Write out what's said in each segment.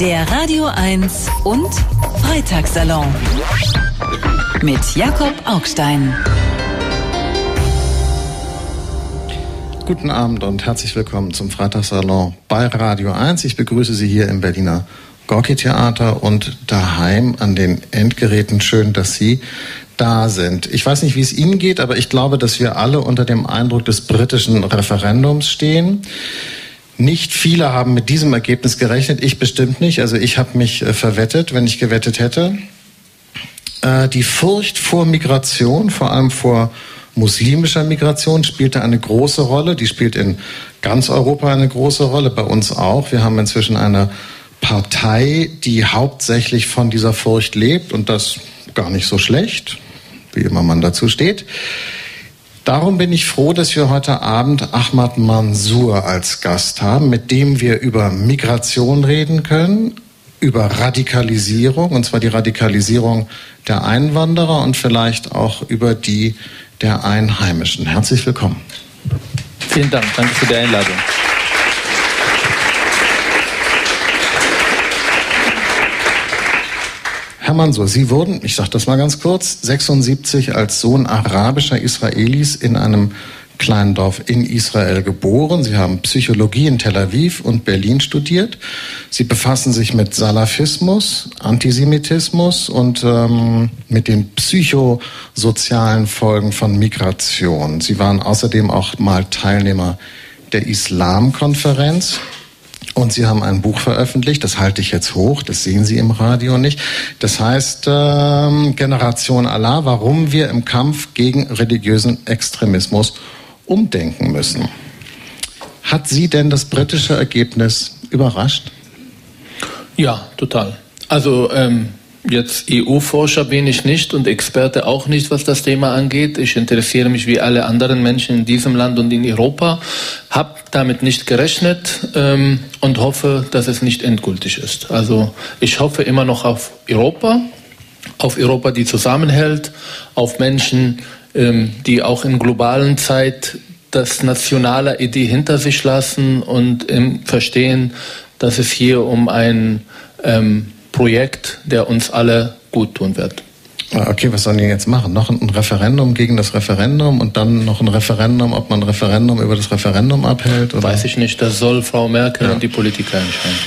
Der Radio 1 und Freitagssalon mit Jakob Augstein. Guten Abend und herzlich willkommen zum Freitagssalon bei Radio 1. Ich begrüße Sie hier im Berliner Gorki Theater und daheim an den Endgeräten. Schön, dass Sie da sind. Ich weiß nicht, wie es Ihnen geht, aber ich glaube, dass wir alle unter dem Eindruck des britischen Referendums stehen. Nicht viele haben mit diesem Ergebnis gerechnet, ich bestimmt nicht. Also ich habe mich äh, verwettet, wenn ich gewettet hätte. Äh, die Furcht vor Migration, vor allem vor muslimischer Migration, spielte eine große Rolle. Die spielt in ganz Europa eine große Rolle, bei uns auch. Wir haben inzwischen eine Partei, die hauptsächlich von dieser Furcht lebt und das gar nicht so schlecht, wie immer man dazu steht. Darum bin ich froh, dass wir heute Abend Ahmad Mansour als Gast haben, mit dem wir über Migration reden können, über Radikalisierung, und zwar die Radikalisierung der Einwanderer und vielleicht auch über die der Einheimischen. Herzlich willkommen. Vielen Dank, danke für die Einladung. Herr Mansur, Sie wurden, ich sage das mal ganz kurz, 76 als Sohn arabischer Israelis in einem kleinen Dorf in Israel geboren. Sie haben Psychologie in Tel Aviv und Berlin studiert. Sie befassen sich mit Salafismus, Antisemitismus und ähm, mit den psychosozialen Folgen von Migration. Sie waren außerdem auch mal Teilnehmer der Islamkonferenz. Und Sie haben ein Buch veröffentlicht, das halte ich jetzt hoch, das sehen Sie im Radio nicht. Das heißt ähm, Generation Allah, warum wir im Kampf gegen religiösen Extremismus umdenken müssen. Hat Sie denn das britische Ergebnis überrascht? Ja, total. Also ähm, Jetzt EU-Forscher bin ich nicht und Experte auch nicht, was das Thema angeht. Ich interessiere mich wie alle anderen Menschen in diesem Land und in Europa, habe damit nicht gerechnet ähm, und hoffe, dass es nicht endgültig ist. Also ich hoffe immer noch auf Europa, auf Europa, die zusammenhält, auf Menschen, ähm, die auch in globalen Zeit das nationale Idee hinter sich lassen und ähm, verstehen, dass es hier um ein ähm, Projekt, der uns alle gut tun wird. Ah, okay, was sollen die jetzt machen? Noch ein Referendum gegen das Referendum und dann noch ein Referendum, ob man ein Referendum über das Referendum abhält? Oder? Weiß ich nicht, das soll Frau Merkel ja. und die Politiker entscheiden.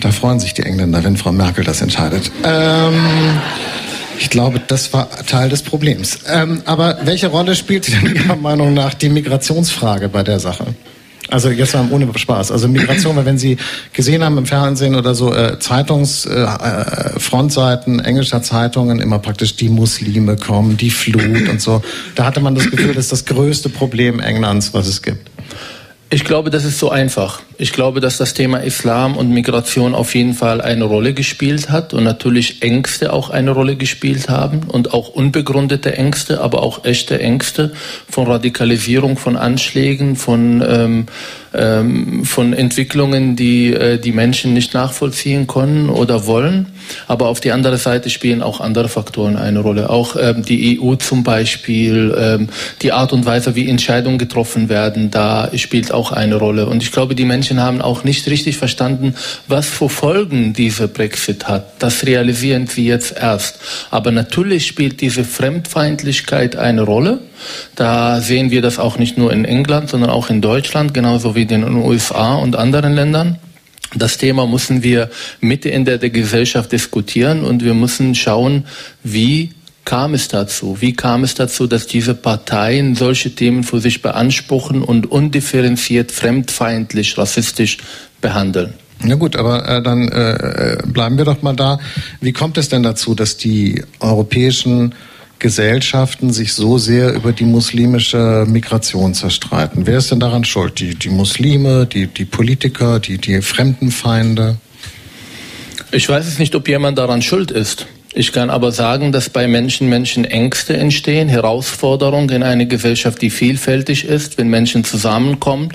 Da freuen sich die Engländer, wenn Frau Merkel das entscheidet. Ähm, ich glaube, das war Teil des Problems. Ähm, aber welche Rolle spielt denn Ihrer Meinung nach die Migrationsfrage bei der Sache? Also jetzt mal ohne Spaß. Also Migration, weil wenn Sie gesehen haben im Fernsehen oder so äh, Zeitungsfrontseiten äh, äh englischer Zeitungen immer praktisch die Muslime kommen, die Flut und so. Da hatte man das Gefühl, das ist das größte Problem Englands, was es gibt. Ich glaube, das ist so einfach. Ich glaube, dass das Thema Islam und Migration auf jeden Fall eine Rolle gespielt hat und natürlich Ängste auch eine Rolle gespielt haben und auch unbegründete Ängste, aber auch echte Ängste von Radikalisierung, von Anschlägen, von ähm, ähm, von Entwicklungen, die äh, die Menschen nicht nachvollziehen können oder wollen. Aber auf die andere Seite spielen auch andere Faktoren eine Rolle. Auch ähm, die EU zum Beispiel, ähm, die Art und Weise, wie Entscheidungen getroffen werden, da spielt auch eine Rolle. Und ich glaube, die Menschen haben auch nicht richtig verstanden, was für Folgen dieser Brexit hat. Das realisieren sie jetzt erst. Aber natürlich spielt diese Fremdfeindlichkeit eine Rolle. Da sehen wir das auch nicht nur in England, sondern auch in Deutschland, genauso wie in den USA und anderen Ländern. Das Thema müssen wir Mitte in der, der Gesellschaft diskutieren und wir müssen schauen, wie kam es dazu? Wie kam es dazu, dass diese Parteien solche Themen für sich beanspruchen und undifferenziert, fremdfeindlich, rassistisch behandeln? Na gut, aber äh, dann äh, bleiben wir doch mal da. Wie kommt es denn dazu, dass die europäischen Gesellschaften sich so sehr über die muslimische Migration zerstreiten. Wer ist denn daran schuld? Die, die Muslime, die, die Politiker, die, die Fremdenfeinde? Ich weiß es nicht, ob jemand daran schuld ist. Ich kann aber sagen, dass bei Menschen Menschen Ängste entstehen, Herausforderungen in einer Gesellschaft, die vielfältig ist. Wenn Menschen zusammenkommen,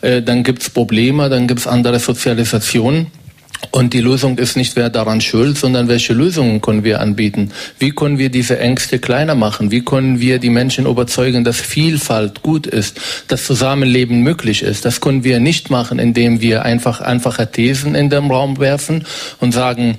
äh, dann gibt es Probleme, dann gibt es andere Sozialisationen. Und die Lösung ist nicht, wer daran schuld, sondern welche Lösungen können wir anbieten? Wie können wir diese Ängste kleiner machen? Wie können wir die Menschen überzeugen, dass Vielfalt gut ist, dass Zusammenleben möglich ist? Das können wir nicht machen, indem wir einfach einfache Thesen in den Raum werfen und sagen,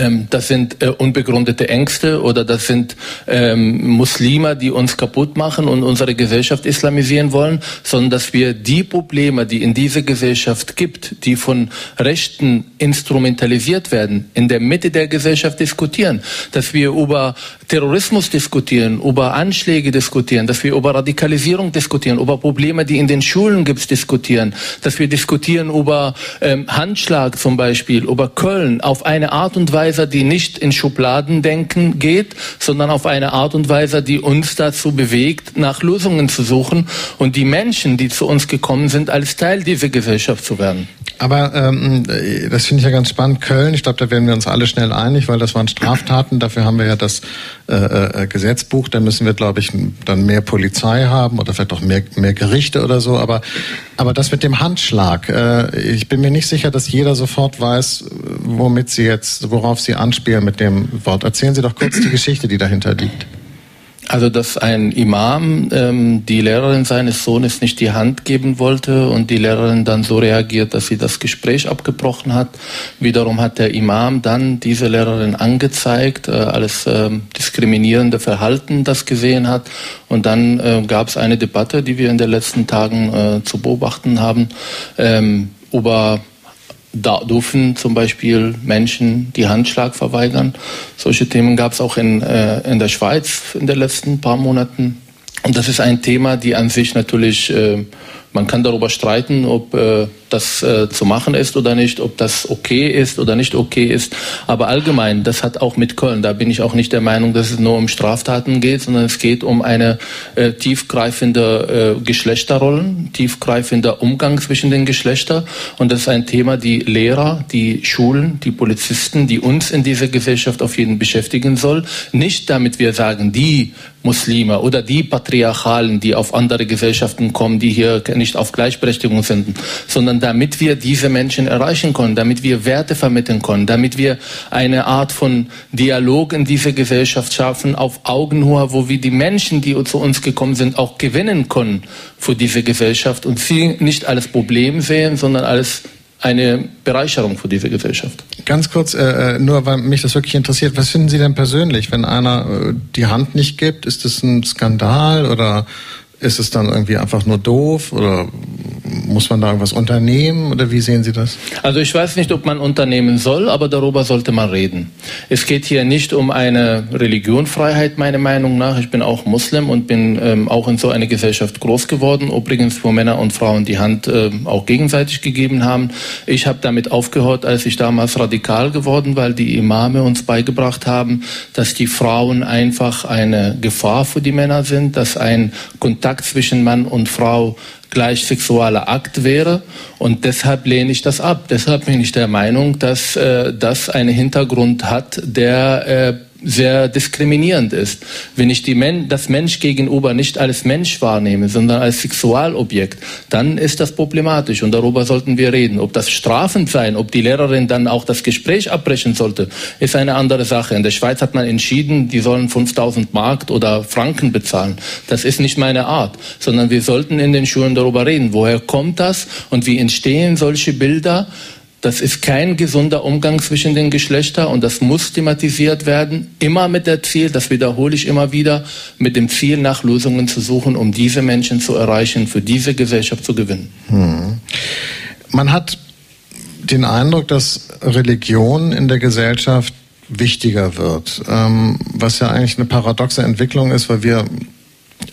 ähm, das sind äh, unbegründete Ängste oder das sind ähm, Muslime, die uns kaputt machen und unsere Gesellschaft islamisieren wollen, sondern dass wir die Probleme, die in dieser Gesellschaft gibt, die von Rechten instrumentalisiert werden, in der Mitte der Gesellschaft diskutieren, dass wir über Terrorismus diskutieren, über Anschläge diskutieren, dass wir über Radikalisierung diskutieren, über Probleme, die in den Schulen gibt, diskutieren, dass wir diskutieren über ähm, Handschlag zum Beispiel, über Köln auf eine Art und Weise, die nicht in Schubladendenken geht, sondern auf eine Art und Weise, die uns dazu bewegt, nach Lösungen zu suchen und die Menschen, die zu uns gekommen sind, als Teil dieser Gesellschaft zu werden. Aber ähm, das finde ich ja ganz spannend. Köln, ich glaube, da werden wir uns alle schnell einig, weil das waren Straftaten. Dafür haben wir ja das äh, äh, Gesetzbuch. Da müssen wir, glaube ich, dann mehr Polizei haben oder vielleicht auch mehr, mehr Gerichte oder so. Aber, aber das mit dem Handschlag, äh, ich bin mir nicht sicher, dass jeder sofort weiß, womit Sie jetzt, worauf Sie anspielen mit dem Wort. Erzählen Sie doch kurz die Geschichte, die dahinter liegt. Also, dass ein Imam ähm, die Lehrerin seines Sohnes nicht die Hand geben wollte und die Lehrerin dann so reagiert, dass sie das Gespräch abgebrochen hat. Wiederum hat der Imam dann diese Lehrerin angezeigt, äh, als äh, diskriminierende Verhalten das gesehen hat. Und dann äh, gab es eine Debatte, die wir in den letzten Tagen äh, zu beobachten haben, ähm, über da dürfen zum Beispiel Menschen die Handschlag verweigern. Solche Themen gab es auch in, äh, in der Schweiz in den letzten paar Monaten. Und das ist ein Thema, die an sich natürlich, äh, man kann darüber streiten, ob äh, das äh, zu machen ist oder nicht, ob das okay ist oder nicht okay ist. Aber allgemein, das hat auch mit Köln, da bin ich auch nicht der Meinung, dass es nur um Straftaten geht, sondern es geht um eine äh, tiefgreifende äh, Geschlechterrollen, tiefgreifender Umgang zwischen den Geschlechtern. Und das ist ein Thema, die Lehrer, die Schulen, die Polizisten, die uns in dieser Gesellschaft auf jeden beschäftigen soll. Nicht damit wir sagen, die Muslime oder die Patriarchalen, die auf andere Gesellschaften kommen, die hier nicht auf Gleichberechtigung sind, sondern damit wir diese Menschen erreichen können, damit wir Werte vermitteln können, damit wir eine Art von Dialog in dieser Gesellschaft schaffen, auf Augenhöhe, wo wir die Menschen, die zu uns gekommen sind, auch gewinnen können für diese Gesellschaft und sie nicht als Problem sehen, sondern als eine Bereicherung für diese Gesellschaft. Ganz kurz, äh, äh, nur weil mich das wirklich interessiert, was finden Sie denn persönlich, wenn einer äh, die Hand nicht gibt? Ist das ein Skandal oder ist es dann irgendwie einfach nur doof oder muss man da irgendwas unternehmen oder wie sehen Sie das? Also ich weiß nicht, ob man unternehmen soll, aber darüber sollte man reden. Es geht hier nicht um eine Religionfreiheit, meiner Meinung nach. Ich bin auch Muslim und bin ähm, auch in so einer Gesellschaft groß geworden. Übrigens, wo Männer und Frauen die Hand äh, auch gegenseitig gegeben haben. Ich habe damit aufgehört, als ich damals radikal geworden, weil die Imame uns beigebracht haben, dass die Frauen einfach eine Gefahr für die Männer sind, dass ein Kontakt zwischen Mann und Frau gleich sexueller Akt wäre. Und deshalb lehne ich das ab. Deshalb bin ich der Meinung, dass äh, das einen Hintergrund hat, der äh, sehr diskriminierend ist. Wenn ich Men das Mensch gegenüber nicht als Mensch wahrnehme, sondern als Sexualobjekt, dann ist das problematisch und darüber sollten wir reden. Ob das strafend sein, ob die Lehrerin dann auch das Gespräch abbrechen sollte, ist eine andere Sache. In der Schweiz hat man entschieden, die sollen 5000 Mark oder Franken bezahlen. Das ist nicht meine Art, sondern wir sollten in den Schulen darüber reden. Woher kommt das und wie entstehen solche Bilder? Das ist kein gesunder Umgang zwischen den Geschlechtern und das muss thematisiert werden. Immer mit dem Ziel, das wiederhole ich immer wieder, mit dem Ziel nach Lösungen zu suchen, um diese Menschen zu erreichen, für diese Gesellschaft zu gewinnen. Hm. Man hat den Eindruck, dass Religion in der Gesellschaft wichtiger wird, ähm, was ja eigentlich eine paradoxe Entwicklung ist, weil wir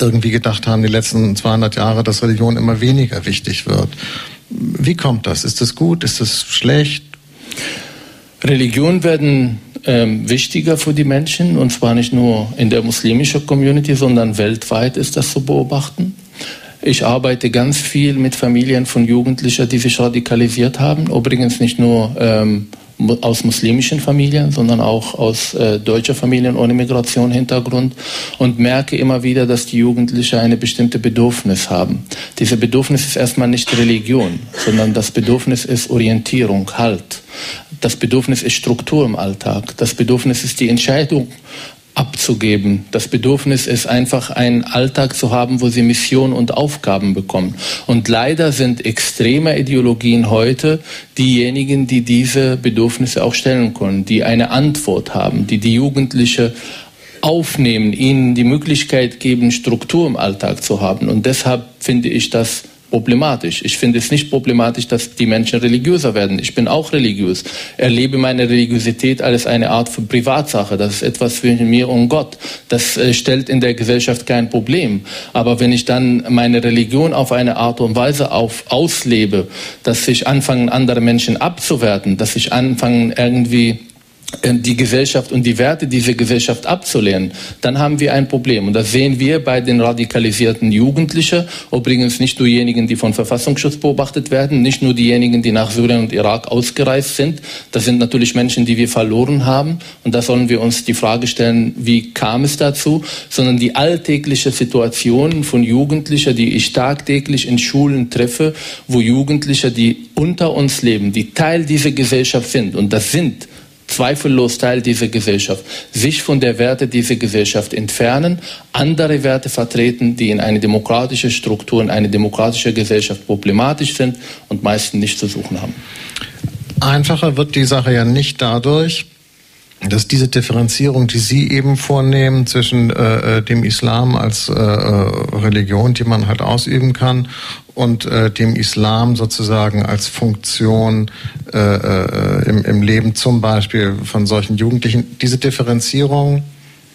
irgendwie gedacht haben, die letzten 200 Jahre, dass Religion immer weniger wichtig wird. Wie kommt das? Ist das gut? Ist das schlecht? Religionen werden ähm, wichtiger für die Menschen und zwar nicht nur in der muslimischen Community, sondern weltweit ist das zu beobachten. Ich arbeite ganz viel mit Familien von Jugendlichen, die sich radikalisiert haben. Übrigens nicht nur ähm, aus muslimischen Familien, sondern auch aus äh, deutscher Familien ohne Migrationshintergrund und merke immer wieder, dass die Jugendlichen eine bestimmte Bedürfnis haben. Diese Bedürfnis ist erstmal nicht Religion, sondern das Bedürfnis ist Orientierung, Halt. Das Bedürfnis ist Struktur im Alltag. Das Bedürfnis ist die Entscheidung abzugeben. Das Bedürfnis ist einfach einen Alltag zu haben, wo sie Mission und Aufgaben bekommen. Und leider sind extreme Ideologien heute diejenigen, die diese Bedürfnisse auch stellen können, die eine Antwort haben, die die Jugendliche aufnehmen, ihnen die Möglichkeit geben, Struktur im Alltag zu haben. Und deshalb finde ich das problematisch. Ich finde es nicht problematisch, dass die Menschen religiöser werden. Ich bin auch religiös. Erlebe meine Religiosität als eine Art von Privatsache. Das ist etwas für mir und Gott. Das äh, stellt in der Gesellschaft kein Problem. Aber wenn ich dann meine Religion auf eine Art und Weise auf, auslebe, dass ich anfange, andere Menschen abzuwerten, dass ich anfange, irgendwie die Gesellschaft und die Werte dieser Gesellschaft abzulehnen, dann haben wir ein Problem. Und das sehen wir bei den radikalisierten Jugendlichen, übrigens nicht nur diejenigen, die von Verfassungsschutz beobachtet werden, nicht nur diejenigen, die nach Syrien und Irak ausgereist sind. Das sind natürlich Menschen, die wir verloren haben. Und da sollen wir uns die Frage stellen, wie kam es dazu, sondern die alltägliche Situation von Jugendlichen, die ich tagtäglich in Schulen treffe, wo Jugendliche, die unter uns leben, die Teil dieser Gesellschaft sind, und das sind zweifellos Teil dieser Gesellschaft, sich von der Werte dieser Gesellschaft entfernen, andere Werte vertreten, die in eine demokratische Struktur, in eine demokratische Gesellschaft problematisch sind und meistens nicht zu suchen haben. Einfacher wird die Sache ja nicht dadurch, dass diese Differenzierung, die Sie eben vornehmen zwischen äh, äh dem Islam als äh, äh, Religion, die man halt ausüben kann, und äh, dem Islam sozusagen als Funktion äh, im, im Leben zum Beispiel von solchen Jugendlichen, diese Differenzierung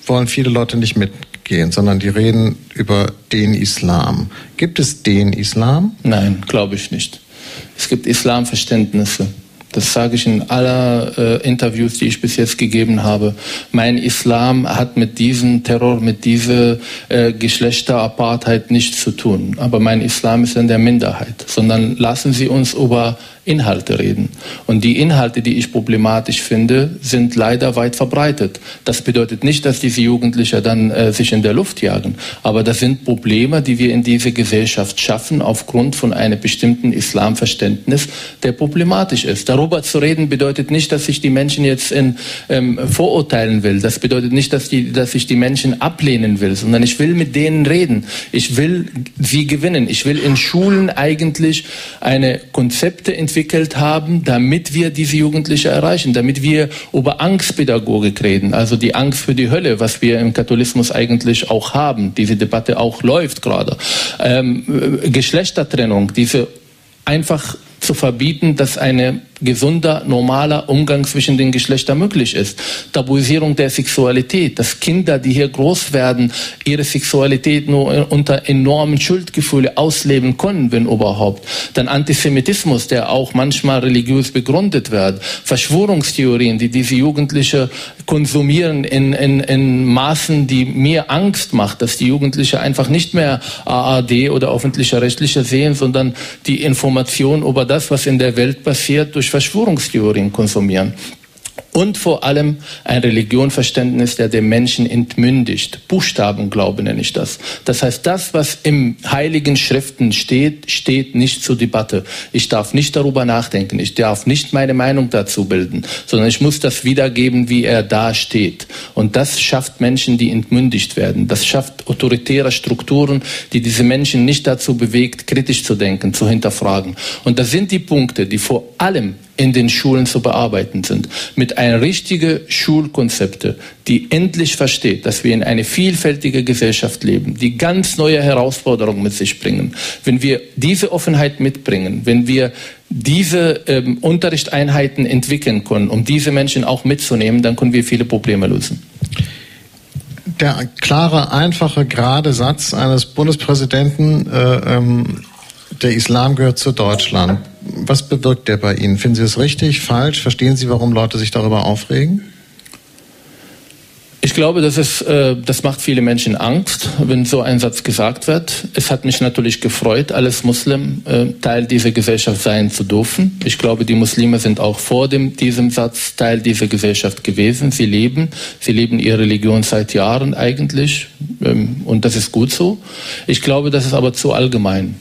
wollen viele Leute nicht mitgehen, sondern die reden über den Islam. Gibt es den Islam? Nein, glaube ich nicht. Es gibt Islamverständnisse. Das sage ich in aller äh, Interviews, die ich bis jetzt gegeben habe. Mein Islam hat mit diesem Terror, mit dieser äh, Geschlechterapartheit nichts zu tun. Aber mein Islam ist in der Minderheit. Sondern lassen Sie uns über Inhalte reden. Und die Inhalte, die ich problematisch finde, sind leider weit verbreitet. Das bedeutet nicht, dass diese Jugendlichen dann äh, sich in der Luft jagen. Aber das sind Probleme, die wir in dieser Gesellschaft schaffen aufgrund von einem bestimmten Islamverständnis, der problematisch ist. Darüber zu reden bedeutet nicht, dass ich die Menschen jetzt in, ähm, vorurteilen will. Das bedeutet nicht, dass, die, dass ich die Menschen ablehnen will, sondern ich will mit denen reden. Ich will sie gewinnen. Ich will in Schulen eigentlich eine Konzepte entwickelt haben, damit wir diese Jugendlichen erreichen, damit wir über Angstpädagogik reden, also die Angst für die Hölle, was wir im Katholismus eigentlich auch haben. Diese Debatte auch läuft gerade. Ähm, Geschlechtertrennung, diese einfach zu verbieten, dass eine gesunder, normaler Umgang zwischen den Geschlechtern möglich ist. Tabuisierung der Sexualität, dass Kinder, die hier groß werden, ihre Sexualität nur unter enormen Schuldgefühle ausleben können, wenn überhaupt. Dann Antisemitismus, der auch manchmal religiös begründet wird. Verschwörungstheorien, die diese Jugendliche konsumieren in, in, in Maßen, die mir Angst macht, dass die Jugendliche einfach nicht mehr AAD oder öffentliche Rechtliche sehen, sondern die Information über das, was in der Welt passiert, durch Verschwörungstheorien konsumieren und vor allem ein Religionverständnis, der den Menschen entmündigt. Buchstabenglauben nenne ich das. Das heißt, das, was im heiligen Schriften steht, steht nicht zur Debatte. Ich darf nicht darüber nachdenken. Ich darf nicht meine Meinung dazu bilden, sondern ich muss das wiedergeben, wie er da steht. Und das schafft Menschen, die entmündigt werden. Das schafft autoritäre Strukturen, die diese Menschen nicht dazu bewegt, kritisch zu denken, zu hinterfragen. Und das sind die Punkte, die vor allem in den Schulen zu bearbeiten sind. Mit einer richtigen Schulkonzepte, die endlich versteht, dass wir in eine vielfältige Gesellschaft leben, die ganz neue Herausforderungen mit sich bringen. Wenn wir diese Offenheit mitbringen, wenn wir diese ähm, Unterrichtseinheiten entwickeln können, um diese Menschen auch mitzunehmen, dann können wir viele Probleme lösen der klare, einfache, gerade Satz eines Bundespräsidenten, äh, ähm, der Islam gehört zu Deutschland. Was bewirkt der bei Ihnen? Finden Sie es richtig, falsch? Verstehen Sie, warum Leute sich darüber aufregen? Ich glaube, das, ist, äh, das macht viele Menschen Angst, wenn so ein Satz gesagt wird. Es hat mich natürlich gefreut, als Muslim äh, Teil dieser Gesellschaft sein zu dürfen. Ich glaube, die Muslime sind auch vor dem, diesem Satz Teil dieser Gesellschaft gewesen. Sie leben, sie leben ihre Religion seit Jahren eigentlich ähm, und das ist gut so. Ich glaube, das ist aber zu allgemein.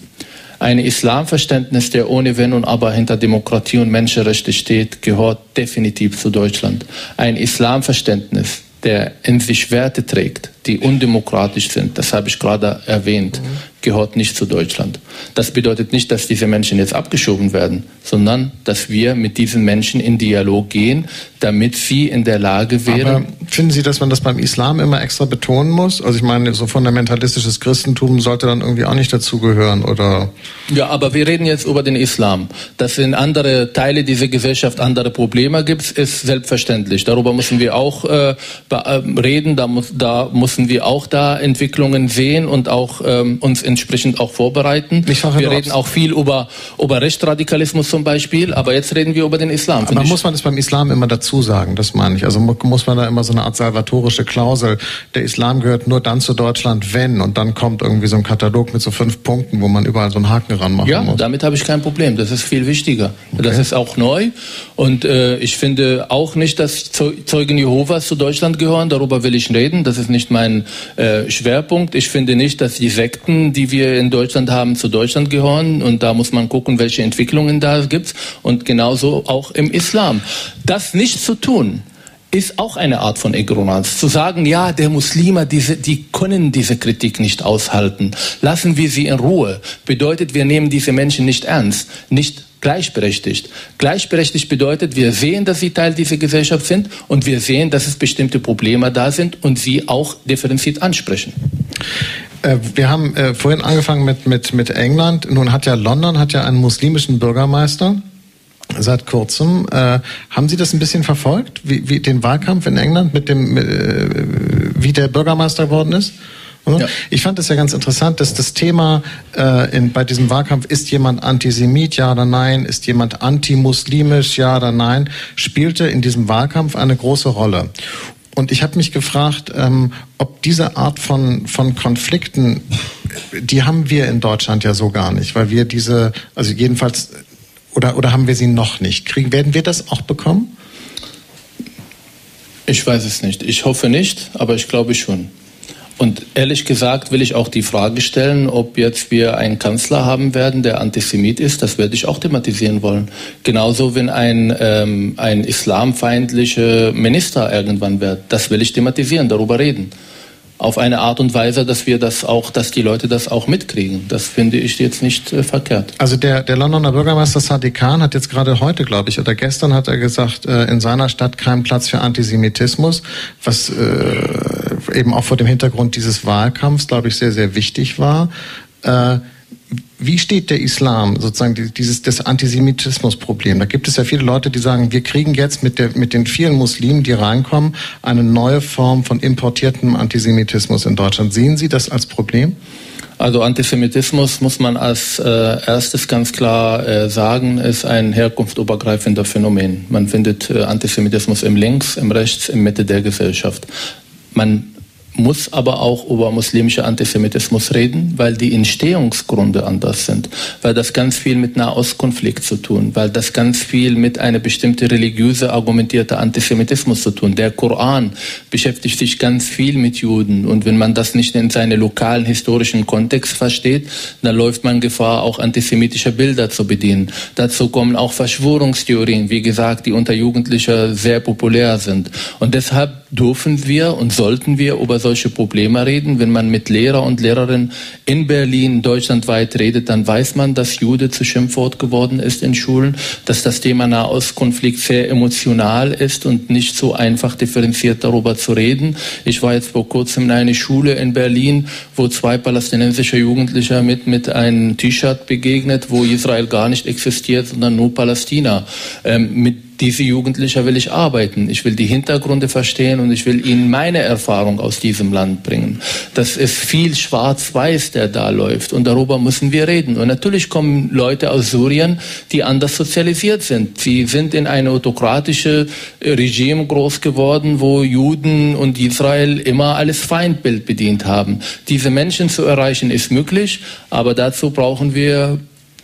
Ein Islamverständnis, der ohne Wenn und Aber hinter Demokratie und Menschenrechte steht, gehört definitiv zu Deutschland. Ein Islamverständnis, der in sich Werte trägt, die undemokratisch sind, das habe ich gerade erwähnt, gehört nicht zu Deutschland. Das bedeutet nicht, dass diese Menschen jetzt abgeschoben werden, sondern dass wir mit diesen Menschen in Dialog gehen, damit sie in der Lage wären. Aber finden Sie, dass man das beim Islam immer extra betonen muss? Also ich meine, so fundamentalistisches Christentum sollte dann irgendwie auch nicht dazugehören, oder? Ja, aber wir reden jetzt über den Islam. Dass in andere Teile dieser Gesellschaft andere Probleme gibt, ist selbstverständlich. Darüber müssen wir auch äh, äh reden. Da, muss, da müssen wir auch da Entwicklungen sehen und auch ähm, uns entsprechend auch vorbereiten. wir reden auch viel über, über Rechtsradikalismus zum Beispiel, aber jetzt reden wir über den Islam. Aber muss man das beim Islam immer dazu sagen? Das meine ich. Also muss man da immer so eine Art salvatorische Klausel, der Islam gehört nur dann zu Deutschland, wenn, und dann kommt irgendwie so ein Katalog mit so fünf Punkten, wo man überall so einen Haken ranmachen ja, muss. Ja, damit habe ich kein Problem. Das ist viel wichtiger. Okay. Das ist auch neu und äh, ich finde auch nicht, dass Zeugen Jehovas zu Deutschland gehören. Darüber will ich reden. Das ist nicht mein äh, Schwerpunkt. Ich finde nicht, dass die Sekten, die wir in Deutschland haben, zu Deutschland gehören. Und da muss man gucken, welche Entwicklungen da gibt. Und genauso auch im Islam. Das nicht zu tun, ist auch eine Art von Ignoranz. Zu sagen, ja, der Muslime, diese, die können diese Kritik nicht aushalten. Lassen wir sie in Ruhe. Bedeutet, wir nehmen diese Menschen nicht ernst, nicht gleichberechtigt. Gleichberechtigt bedeutet, wir sehen, dass sie Teil dieser Gesellschaft sind und wir sehen, dass es bestimmte Probleme da sind und sie auch differenziert ansprechen. Äh, wir haben äh, vorhin angefangen mit, mit, mit England. Nun hat ja London hat ja einen muslimischen Bürgermeister seit kurzem. Äh, haben Sie das ein bisschen verfolgt, wie, wie den Wahlkampf in England mit dem, wie der Bürgermeister geworden ist? Ja. Ich fand es ja ganz interessant, dass das Thema äh, in, bei diesem Wahlkampf, ist jemand Antisemit, ja oder nein, ist jemand antimuslimisch, ja oder nein, spielte in diesem Wahlkampf eine große Rolle. Und ich habe mich gefragt, ähm, ob diese Art von, von Konflikten, die haben wir in Deutschland ja so gar nicht, weil wir diese, also jedenfalls, oder, oder haben wir sie noch nicht? Kriegen, werden wir das auch bekommen? Ich weiß es nicht. Ich hoffe nicht, aber ich glaube schon. Und ehrlich gesagt will ich auch die Frage stellen, ob jetzt wir einen Kanzler haben werden, der Antisemit ist. Das werde ich auch thematisieren wollen. Genauso, wenn ein, ähm, ein islamfeindlicher Minister irgendwann wird. Das will ich thematisieren, darüber reden auf eine Art und Weise, dass wir das auch, dass die Leute das auch mitkriegen. Das finde ich jetzt nicht äh, verkehrt. Also der, der Londoner Bürgermeister Sadiq Khan hat jetzt gerade heute, glaube ich, oder gestern hat er gesagt, äh, in seiner Stadt kein Platz für Antisemitismus, was äh, eben auch vor dem Hintergrund dieses Wahlkampfs, glaube ich, sehr, sehr wichtig war. Äh, wie steht der Islam sozusagen dieses das Antisemitismusproblem? Da gibt es ja viele Leute, die sagen, wir kriegen jetzt mit, der, mit den vielen Muslimen, die reinkommen, eine neue Form von importiertem Antisemitismus in Deutschland. Sehen Sie das als Problem? Also Antisemitismus muss man als äh, erstes ganz klar äh, sagen, ist ein herkunftübergreifender Phänomen. Man findet äh, Antisemitismus im Links, im Rechts, im Mitte der Gesellschaft. Man muss aber auch über muslimische Antisemitismus reden, weil die Entstehungsgründe anders sind, weil das ganz viel mit Nahostkonflikt zu tun, weil das ganz viel mit einer bestimmten religiöse argumentierte Antisemitismus zu tun. Der Koran beschäftigt sich ganz viel mit Juden und wenn man das nicht in seinen lokalen historischen Kontext versteht, dann läuft man Gefahr, auch antisemitische Bilder zu bedienen. Dazu kommen auch Verschwörungstheorien, wie gesagt, die unter Jugendlichen sehr populär sind. Und deshalb dürfen wir und sollten wir über solche Probleme reden. Wenn man mit Lehrer und Lehrerinnen in Berlin deutschlandweit redet, dann weiß man, dass Jude zu Schimpfwort geworden ist in Schulen, dass das Thema Nahostkonflikt sehr emotional ist und nicht so einfach differenziert darüber zu reden. Ich war jetzt vor kurzem in einer Schule in Berlin, wo zwei palästinensische Jugendliche mit, mit einem T-Shirt begegnet, wo Israel gar nicht existiert, sondern nur Palästina. Ähm, mit diese Jugendlichen will ich arbeiten. Ich will die Hintergründe verstehen und ich will ihnen meine Erfahrung aus diesem Land bringen. Das ist viel schwarz-weiß, der da läuft und darüber müssen wir reden. Und natürlich kommen Leute aus Syrien, die anders sozialisiert sind. Sie sind in einem autokratischen Regime groß geworden, wo Juden und Israel immer alles Feindbild bedient haben. Diese Menschen zu erreichen ist möglich, aber dazu brauchen wir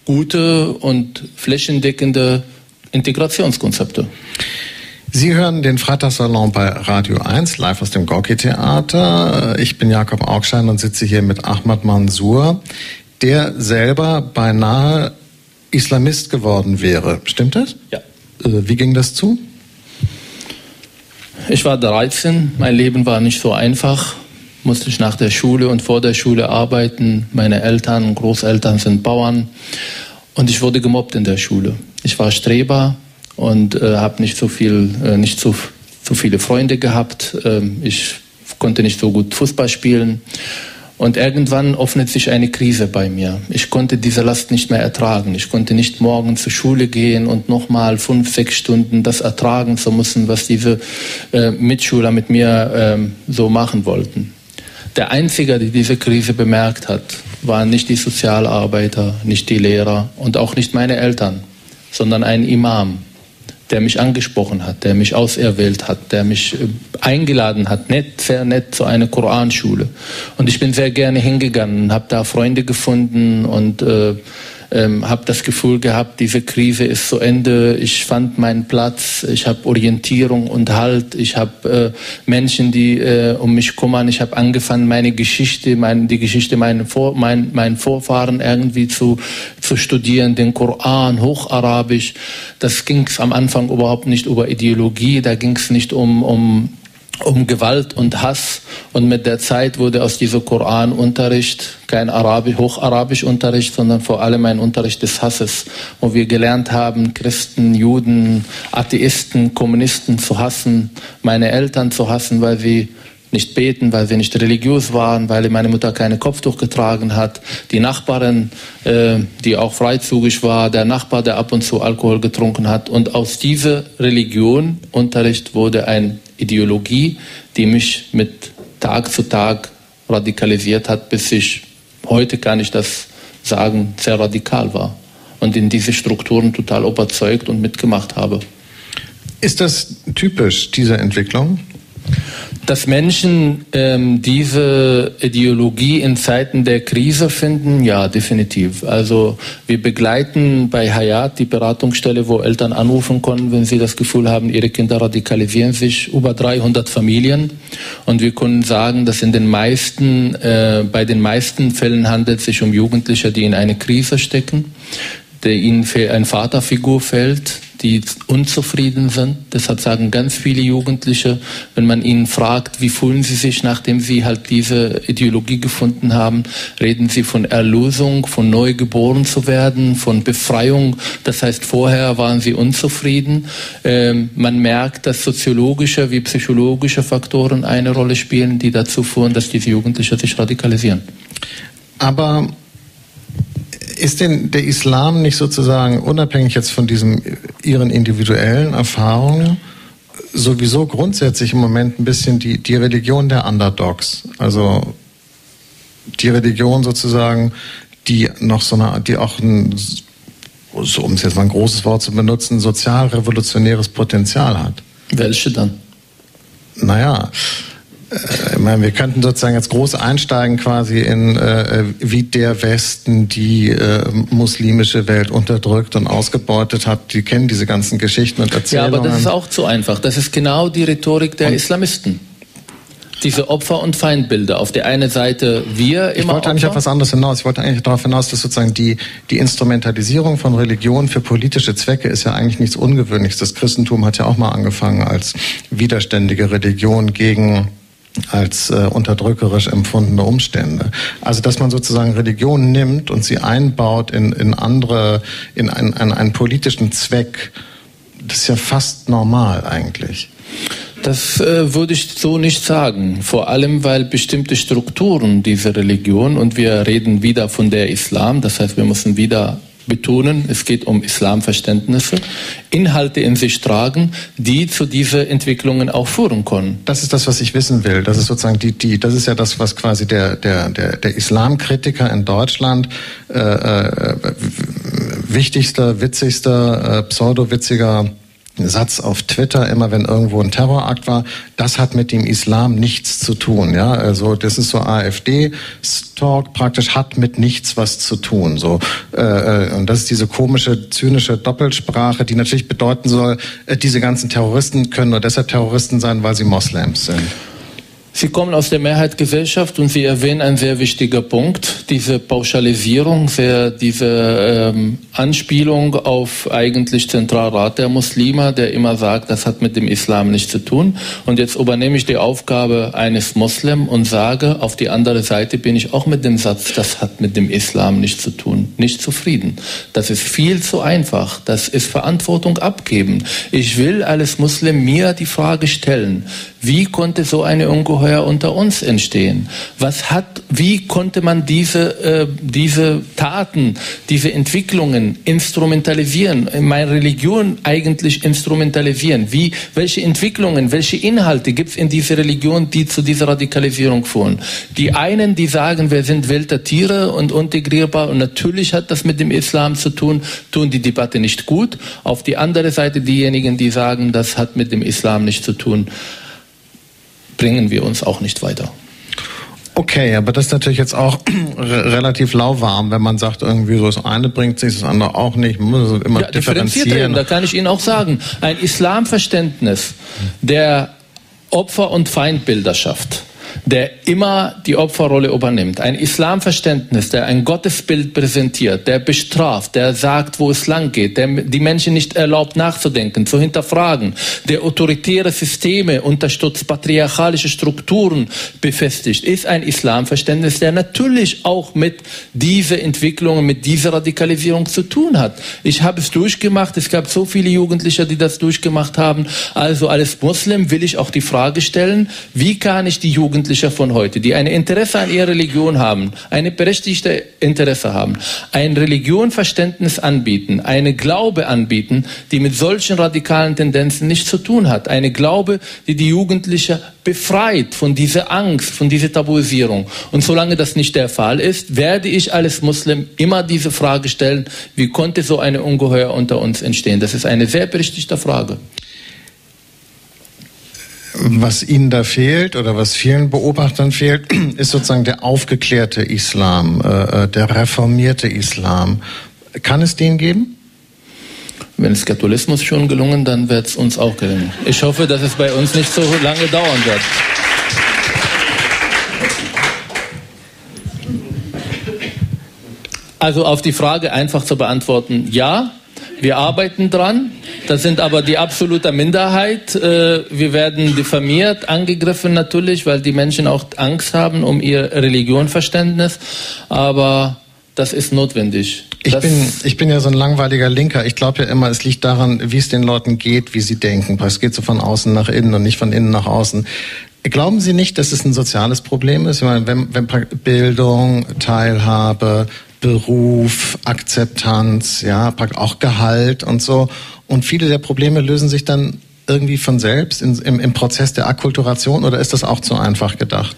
gute und flächendeckende Integrationskonzepte. Sie hören den Freitagssalon bei Radio 1, live aus dem Gorki Theater. Ich bin Jakob Augstein und sitze hier mit Ahmad Mansour. der selber beinahe Islamist geworden wäre. Stimmt das? Ja. Äh, wie ging das zu? Ich war 13, mein Leben war nicht so einfach. Musste ich nach der Schule und vor der Schule arbeiten. Meine Eltern und Großeltern sind Bauern. Und ich wurde gemobbt in der Schule. Ich war Streber und äh, habe nicht so viel, äh, nicht so, so viele Freunde gehabt. Ähm, ich konnte nicht so gut Fußball spielen. Und irgendwann öffnet sich eine Krise bei mir. Ich konnte diese Last nicht mehr ertragen. Ich konnte nicht morgen zur Schule gehen und nochmal fünf, sechs Stunden das ertragen zu müssen, was diese äh, Mitschüler mit mir äh, so machen wollten. Der Einzige, der diese Krise bemerkt hat, waren nicht die Sozialarbeiter, nicht die Lehrer und auch nicht meine Eltern, sondern ein Imam, der mich angesprochen hat, der mich auserwählt hat, der mich äh, eingeladen hat, nett, sehr nett zu einer Koranschule. Und ich bin sehr gerne hingegangen, habe da Freunde gefunden und äh, ähm, habe das Gefühl gehabt, diese Krise ist zu Ende. Ich fand meinen Platz, ich habe Orientierung und Halt, ich habe äh, Menschen, die äh, um mich kümmern. Ich habe angefangen, meine Geschichte, mein, die Geschichte meiner Vor, mein, mein Vorfahren irgendwie zu, zu studieren, den Koran, Hocharabisch. Das ging am Anfang überhaupt nicht über Ideologie, da ging es nicht um, um um Gewalt und Hass. Und mit der Zeit wurde aus diesem Koranunterricht kein Arabisch, Hocharabisch-Unterricht, sondern vor allem ein Unterricht des Hasses, wo wir gelernt haben, Christen, Juden, Atheisten, Kommunisten zu hassen, meine Eltern zu hassen, weil sie nicht beten, weil sie nicht religiös waren, weil meine Mutter keine Kopftuch getragen hat, die Nachbarin, äh, die auch freizügig war, der Nachbar, der ab und zu Alkohol getrunken hat. Und aus dieser Religion, Unterricht wurde ein Ideologie, die mich mit Tag zu Tag radikalisiert hat, bis ich, heute kann ich das sagen, sehr radikal war und in diese Strukturen total überzeugt und mitgemacht habe. Ist das typisch, diese Entwicklung? Dass Menschen ähm, diese Ideologie in Zeiten der Krise finden, ja, definitiv. Also wir begleiten bei Hayat die Beratungsstelle, wo Eltern anrufen können, wenn sie das Gefühl haben, ihre Kinder radikalisieren sich, über 300 Familien. Und wir können sagen, dass in den meisten, äh, bei den meisten Fällen handelt es sich um Jugendliche, die in eine Krise stecken, der ihnen eine Vaterfigur fällt, die unzufrieden sind. Deshalb sagen ganz viele Jugendliche, wenn man ihnen fragt, wie fühlen sie sich, nachdem sie halt diese Ideologie gefunden haben, reden sie von Erlösung, von neu geboren zu werden, von Befreiung. Das heißt, vorher waren sie unzufrieden. Ähm, man merkt, dass soziologische wie psychologische Faktoren eine Rolle spielen, die dazu führen, dass diese Jugendlichen sich radikalisieren. Aber ist denn der Islam nicht sozusagen unabhängig jetzt von diesen ihren individuellen Erfahrungen sowieso grundsätzlich im Moment ein bisschen die, die Religion der Underdogs? Also die Religion sozusagen, die noch so eine, die auch ein, so, um es jetzt mal ein großes Wort zu benutzen, sozialrevolutionäres Potenzial hat. Welche dann? Naja, äh, ich meine, wir könnten sozusagen jetzt groß einsteigen quasi in, äh, wie der Westen die äh, muslimische Welt unterdrückt und ausgebeutet hat. Die kennen diese ganzen Geschichten und Erzählungen. Ja, aber das ist auch zu einfach. Das ist genau die Rhetorik der und Islamisten. Diese Opfer- und Feindbilder. Auf der einen Seite wir immer. Ich wollte eigentlich auf was anderes hinaus. Ich wollte eigentlich darauf hinaus, dass sozusagen die, die Instrumentalisierung von Religion für politische Zwecke ist ja eigentlich nichts Ungewöhnliches. Das Christentum hat ja auch mal angefangen als widerständige Religion gegen als äh, unterdrückerisch empfundene Umstände. Also dass man sozusagen Religion nimmt und sie einbaut in, in andere, in, ein, in einen politischen Zweck, das ist ja fast normal eigentlich. Das äh, würde ich so nicht sagen. Vor allem, weil bestimmte Strukturen dieser Religion, und wir reden wieder von der Islam, das heißt, wir müssen wieder betonen, es geht um Islamverständnisse, Inhalte in sich tragen, die zu diesen Entwicklungen auch führen können. Das ist das, was ich wissen will. Das ist sozusagen die, die das ist ja das, was quasi der, der, der, der Islamkritiker in Deutschland äh, äh, wichtigster, witzigster, äh, pseudowitziger Satz auf Twitter, immer wenn irgendwo ein Terrorakt war, das hat mit dem Islam nichts zu tun. Ja, also das ist so AfD-Talk praktisch hat mit nichts was zu tun. So äh, äh, und das ist diese komische zynische Doppelsprache, die natürlich bedeuten soll, äh, diese ganzen Terroristen können nur deshalb Terroristen sein, weil sie Moslems sind. Sie kommen aus der Mehrheitsgesellschaft und Sie erwähnen einen sehr wichtigen Punkt, diese Pauschalisierung, diese ähm, Anspielung auf eigentlich Zentralrat der Muslime, der immer sagt, das hat mit dem Islam nichts zu tun. Und jetzt übernehme ich die Aufgabe eines Muslim und sage, auf die andere Seite bin ich auch mit dem Satz, das hat mit dem Islam nichts zu tun, nicht zufrieden. Das ist viel zu einfach. Das ist Verantwortung abgeben. Ich will als Muslim mir die Frage stellen, wie konnte so eine Ungeheuer unter uns entstehen? Was hat, wie konnte man diese, äh, diese Taten, diese Entwicklungen instrumentalisieren, meine Religion eigentlich instrumentalisieren? Wie, welche Entwicklungen, welche Inhalte gibt es in dieser Religion, die zu dieser Radikalisierung führen? Die einen, die sagen, wir sind Welt der Tiere und integrierbar und natürlich hat das mit dem Islam zu tun, tun die Debatte nicht gut. Auf die andere Seite diejenigen, die sagen, das hat mit dem Islam nichts zu tun bringen wir uns auch nicht weiter. Okay, aber das ist natürlich jetzt auch relativ lauwarm, wenn man sagt, irgendwie so das eine bringt sich, das andere auch nicht. Man muss immer ja, differenzieren. Da kann ich Ihnen auch sagen, ein Islamverständnis der Opfer- und Feindbilder schafft der immer die Opferrolle übernimmt. Ein Islamverständnis, der ein Gottesbild präsentiert, der bestraft, der sagt, wo es lang geht, der die Menschen nicht erlaubt nachzudenken, zu hinterfragen, der autoritäre Systeme unterstützt, patriarchalische Strukturen befestigt, ist ein Islamverständnis, der natürlich auch mit dieser Entwicklung, mit dieser Radikalisierung zu tun hat. Ich habe es durchgemacht, es gab so viele Jugendliche, die das durchgemacht haben. Also als Muslim will ich auch die Frage stellen, wie kann ich die Jugendlichen Jugendlicher von heute, die ein Interesse an ihrer Religion haben, eine berechtigte Interesse haben, ein Religionverständnis anbieten, eine Glaube anbieten, die mit solchen radikalen Tendenzen nichts zu tun hat. Eine Glaube, die die Jugendliche befreit von dieser Angst, von dieser Tabuisierung. Und solange das nicht der Fall ist, werde ich als Muslim immer diese Frage stellen, wie konnte so eine Ungeheuer unter uns entstehen? Das ist eine sehr berechtigte Frage was Ihnen da fehlt oder was vielen Beobachtern fehlt, ist sozusagen der aufgeklärte Islam, äh, äh, der reformierte Islam. Kann es den geben? Wenn es Katholismus schon gelungen, dann wird es uns auch gelingen. Ich hoffe, dass es bei uns nicht so lange dauern wird. Also auf die Frage einfach zu beantworten, ja, wir arbeiten dran. Das sind aber die absolute Minderheit. Äh, wir werden diffamiert, angegriffen natürlich, weil die Menschen auch Angst haben um ihr Religionverständnis. Aber das ist notwendig. Ich bin, ich bin ja so ein langweiliger Linker. Ich glaube ja immer, es liegt daran, wie es den Leuten geht, wie sie denken. Es geht so von außen nach innen und nicht von innen nach außen. Glauben Sie nicht, dass es ein soziales Problem ist? Ich meine, wenn, wenn Bildung, Teilhabe, Beruf, Akzeptanz, ja, auch Gehalt und so. Und viele der Probleme lösen sich dann irgendwie von selbst in, im, im Prozess der Akkulturation oder ist das auch zu einfach gedacht?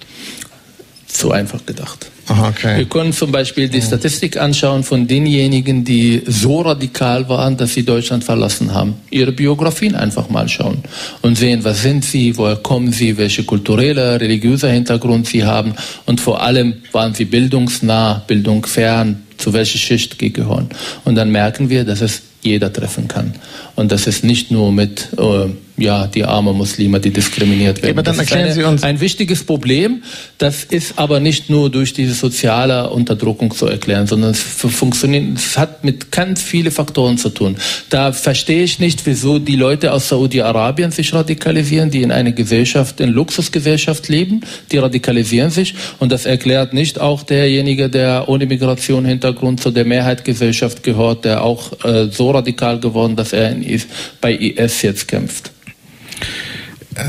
Zu einfach gedacht. Okay. Wir können zum Beispiel die Statistik anschauen von denjenigen, die so radikal waren, dass sie Deutschland verlassen haben. Ihre Biografien einfach mal schauen und sehen, was sind sie, woher kommen sie, welche kulturelle, religiöser Hintergrund sie haben und vor allem waren sie bildungsnah, bildungsfern, zu welcher Schicht gehören. Und dann merken wir, dass es jeder treffen kann. Und das ist nicht nur mit äh, ja, die armen Muslime, die diskriminiert werden. Aber dann erklären eine, Sie uns ein wichtiges Problem. Das ist aber nicht nur durch diese soziale Unterdrückung zu erklären, sondern es funktioniert, es hat mit ganz vielen Faktoren zu tun. Da verstehe ich nicht, wieso die Leute aus Saudi-Arabien sich radikalisieren, die in einer Gesellschaft, in Luxusgesellschaft leben, die radikalisieren sich. Und das erklärt nicht auch derjenige, der ohne Migration-Hintergrund zu der Mehrheitsgesellschaft gehört, der auch äh, so radikal geworden, dass er in, bei IS jetzt kämpft.